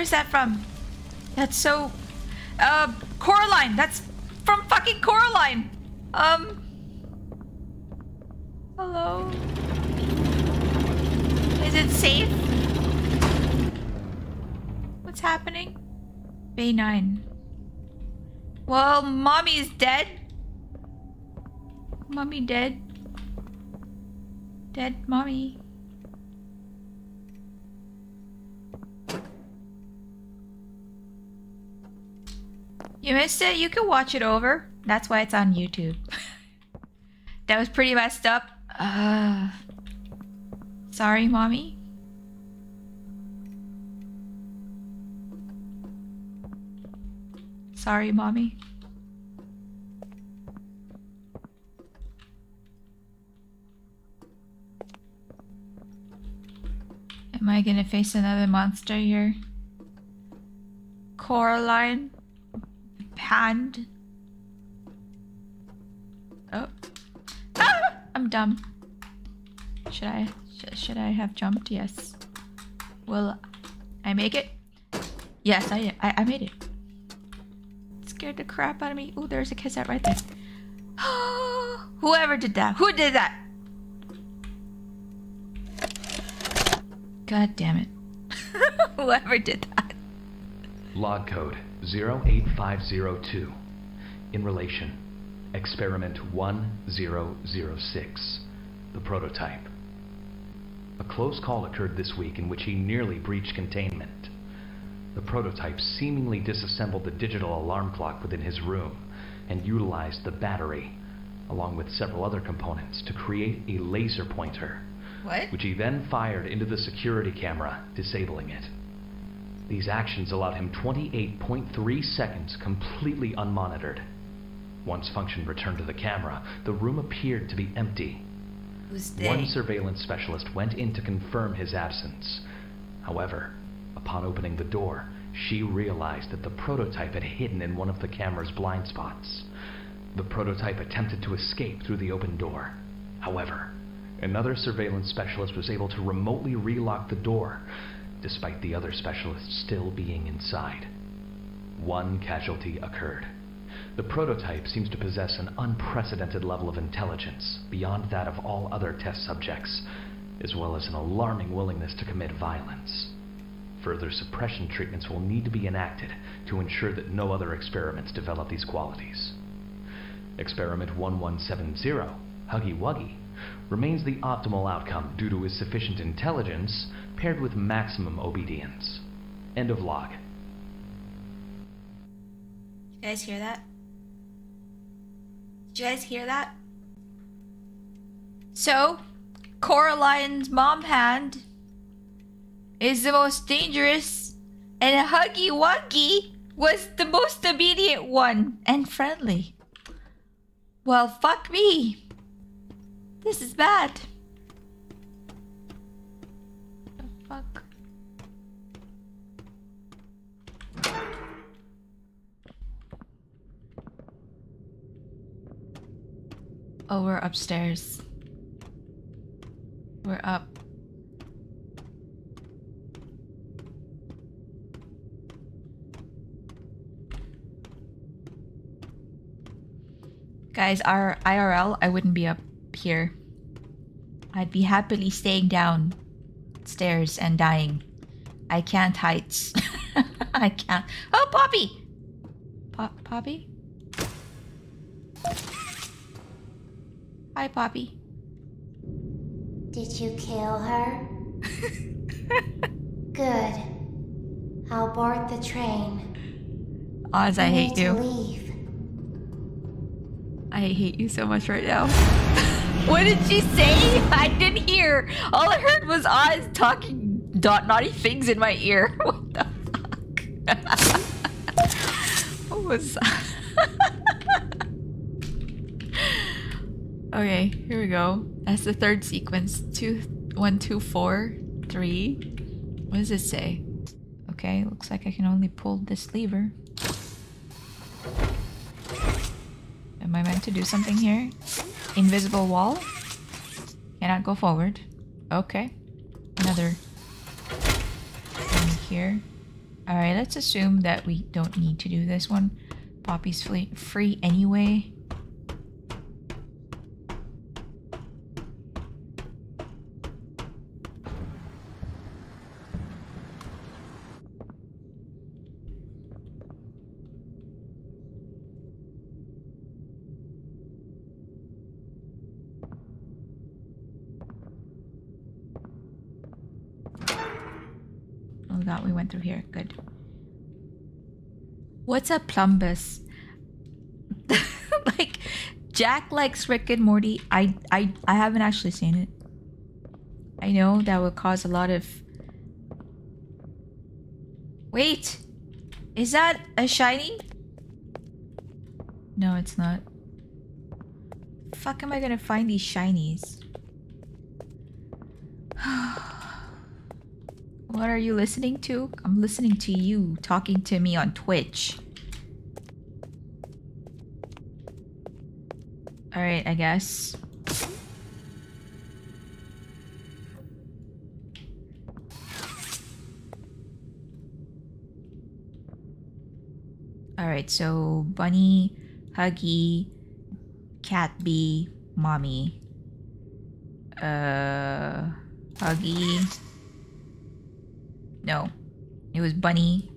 Where's that from? That's so. Uh, Coraline! That's from fucking Coraline! Um. Hello? Is it safe? What's happening? Bay 9. Well, mommy's dead. Mommy dead. Dead mommy. You missed it? You can watch it over. That's why it's on YouTube. that was pretty messed up. Uh, sorry, mommy. Sorry, mommy. Am I gonna face another monster here? Coraline? Hand? Oh. Ah! I'm dumb. Should I sh should I have jumped? Yes. Will I make it? Yes, I I, I made it. Scared the crap out of me. Oh, there's a cassette right there. Oh whoever did that. Who did that? God damn it. Whoever did that. Log code 08502. In relation, experiment 1006. The prototype. A close call occurred this week in which he nearly breached containment. The prototype seemingly disassembled the digital alarm clock within his room and utilized the battery, along with several other components, to create a laser pointer What? which he then fired into the security camera, disabling it. These actions allowed him 28.3 seconds completely unmonitored. Once function returned to the camera, the room appeared to be empty. Who's One surveillance specialist went in to confirm his absence. However, upon opening the door, she realized that the prototype had hidden in one of the camera's blind spots. The prototype attempted to escape through the open door. However, another surveillance specialist was able to remotely relock the door, despite the other specialists still being inside. One casualty occurred. The prototype seems to possess an unprecedented level of intelligence, beyond that of all other test subjects, as well as an alarming willingness to commit violence. Further suppression treatments will need to be enacted to ensure that no other experiments develop these qualities. Experiment 1170, Huggy Wuggy, remains the optimal outcome due to his sufficient intelligence paired with maximum obedience. End of log. You guys hear that? Did you guys hear that? So, Coraline's mom hand is the most dangerous, and Huggy Wuggy was the most obedient one and friendly. Well, fuck me. This is bad. The fuck? Oh, we're upstairs. We're up. Guys, our IRL, I wouldn't be up here. I'd be happily staying down stairs and dying. I can't heights. I can't. Oh, Poppy! Pop, Poppy? Hi, Poppy. Did you kill her? Good. I'll board the train. Oz, I We hate you. leave. I hate you so much right now. what did she say? I didn't hear. All I heard was Oz talking dot naughty things in my ear. What the fuck? what was that? okay, here we go. That's the third sequence. Two, one, two, four, three. What does it say? Okay, looks like I can only pull this lever. Am I meant to do something here? Invisible wall? Cannot go forward. Okay. Another one here. Alright, let's assume that we don't need to do this one. Poppy's free anyway. Oh god, we went through here. Good. What's a plumbus? like Jack likes Rick and Morty. I I I haven't actually seen it. I know that would cause a lot of Wait. Is that a shiny? No, it's not. Fuck am I gonna find these shinies? What are you listening to? I'm listening to you talking to me on Twitch. Alright, I guess. Alright, so Bunny, Huggy, Cat B, Mommy. Uh, Huggy. No. It was Bunny.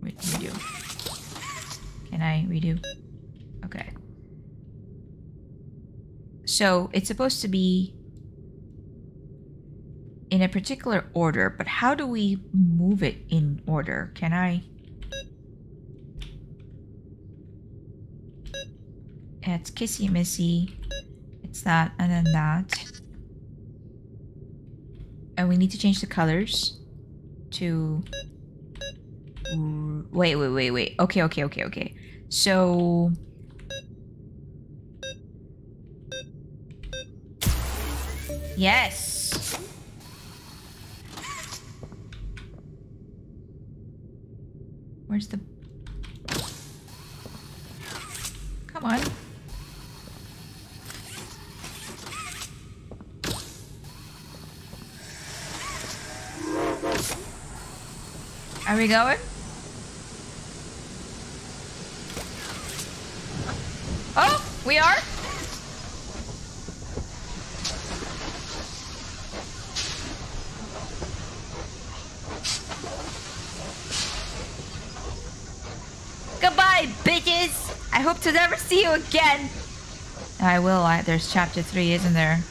Re- redo. Can I redo? Okay. So it's supposed to be in a particular order, but how do we move it in order? Can I? It's Kissy Missy. It's that and then that. And we need to change the colors to Wait, wait, wait, wait. Okay, okay, okay, okay. So. Yes! Where's the. Come on. Are we going? Oh, we are? Goodbye, bitches! I hope to never see you again! I will. I, there's chapter 3, isn't there?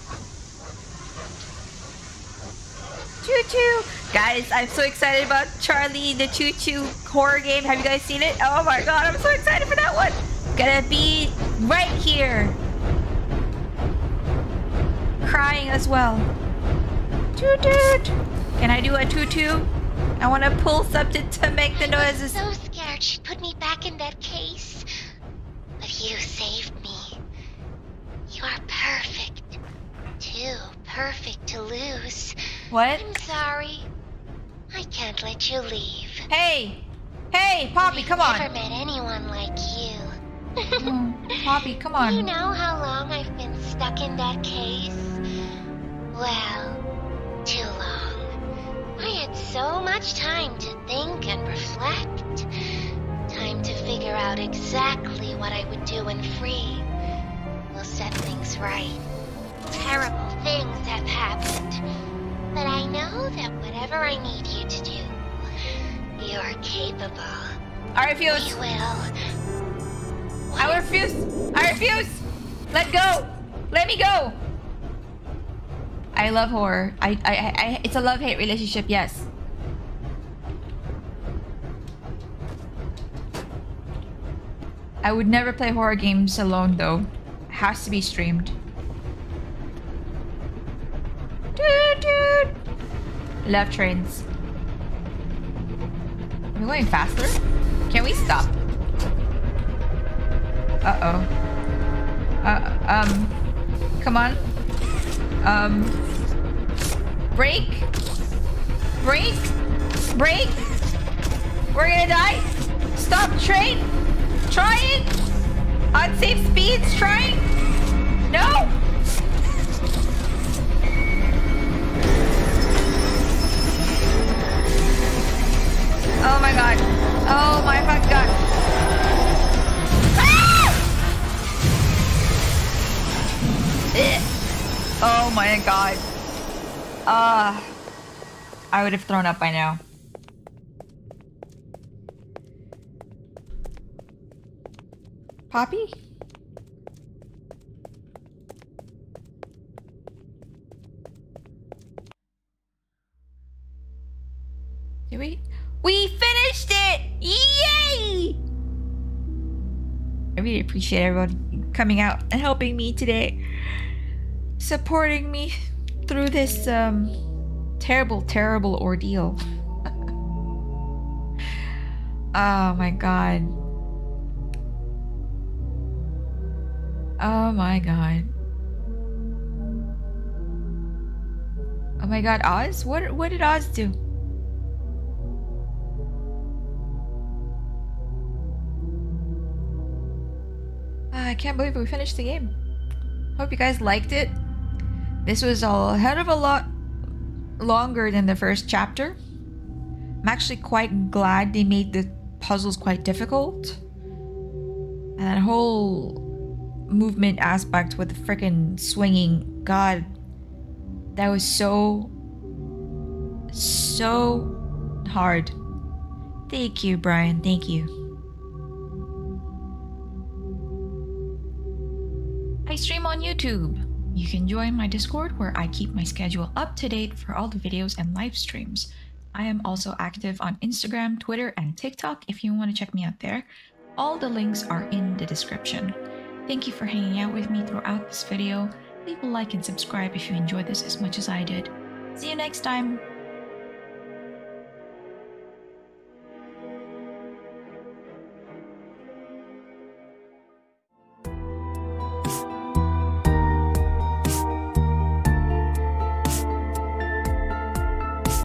Choo choo! Guys, I'm so excited about Charlie the Choo Choo horror game. Have you guys seen it? Oh my god, I'm so excited for that one! Gonna be right here. Crying as well. Toot toot! Can I do a toot? I want to pull something to make the noises. so scared she'd put me back in that case. But you saved me. You are perfect. Too perfect to lose. What? I'm sorry. Can't let you leave. Hey! Hey, Poppy, come on! I've Never met anyone like you. Oh, Poppy, come on. You know how long I've been stuck in that case? Well, too long. I had so much time to think and reflect. Time to figure out exactly what I would do when free. We'll set things right. Terrible things have happened. But I know that whatever I need you to do, you're capable. I refuse. We will. I refuse! I refuse! Let go! Let me go! I love horror. I, I, I, it's a love-hate relationship, yes. I would never play horror games alone, though. It has to be streamed. Toot toot! Love trains. Are we going faster? Can we stop? Uh-oh. Uh, um, come on. Um, break. Break. Break. We're gonna die. Stop train. Trying. Unsafe speeds. Trying. No. Oh my god. Oh my god. Oh my god. Uh, I would have thrown up by now. Poppy? Appreciate everyone coming out and helping me today. Supporting me through this um terrible, terrible ordeal. oh my god. Oh my god. Oh my god, Oz? What what did Oz do? I can't believe we finished the game. Hope you guys liked it. This was a head of a lot longer than the first chapter. I'm actually quite glad they made the puzzles quite difficult. And that whole movement aspect with the freaking swinging, god, that was so, so hard. Thank you, Brian. Thank you. I stream on YouTube. You can join my Discord where I keep my schedule up to date for all the videos and live streams. I am also active on Instagram, Twitter, and TikTok if you want to check me out there. All the links are in the description. Thank you for hanging out with me throughout this video. Leave a like and subscribe if you enjoyed this as much as I did. See you next time!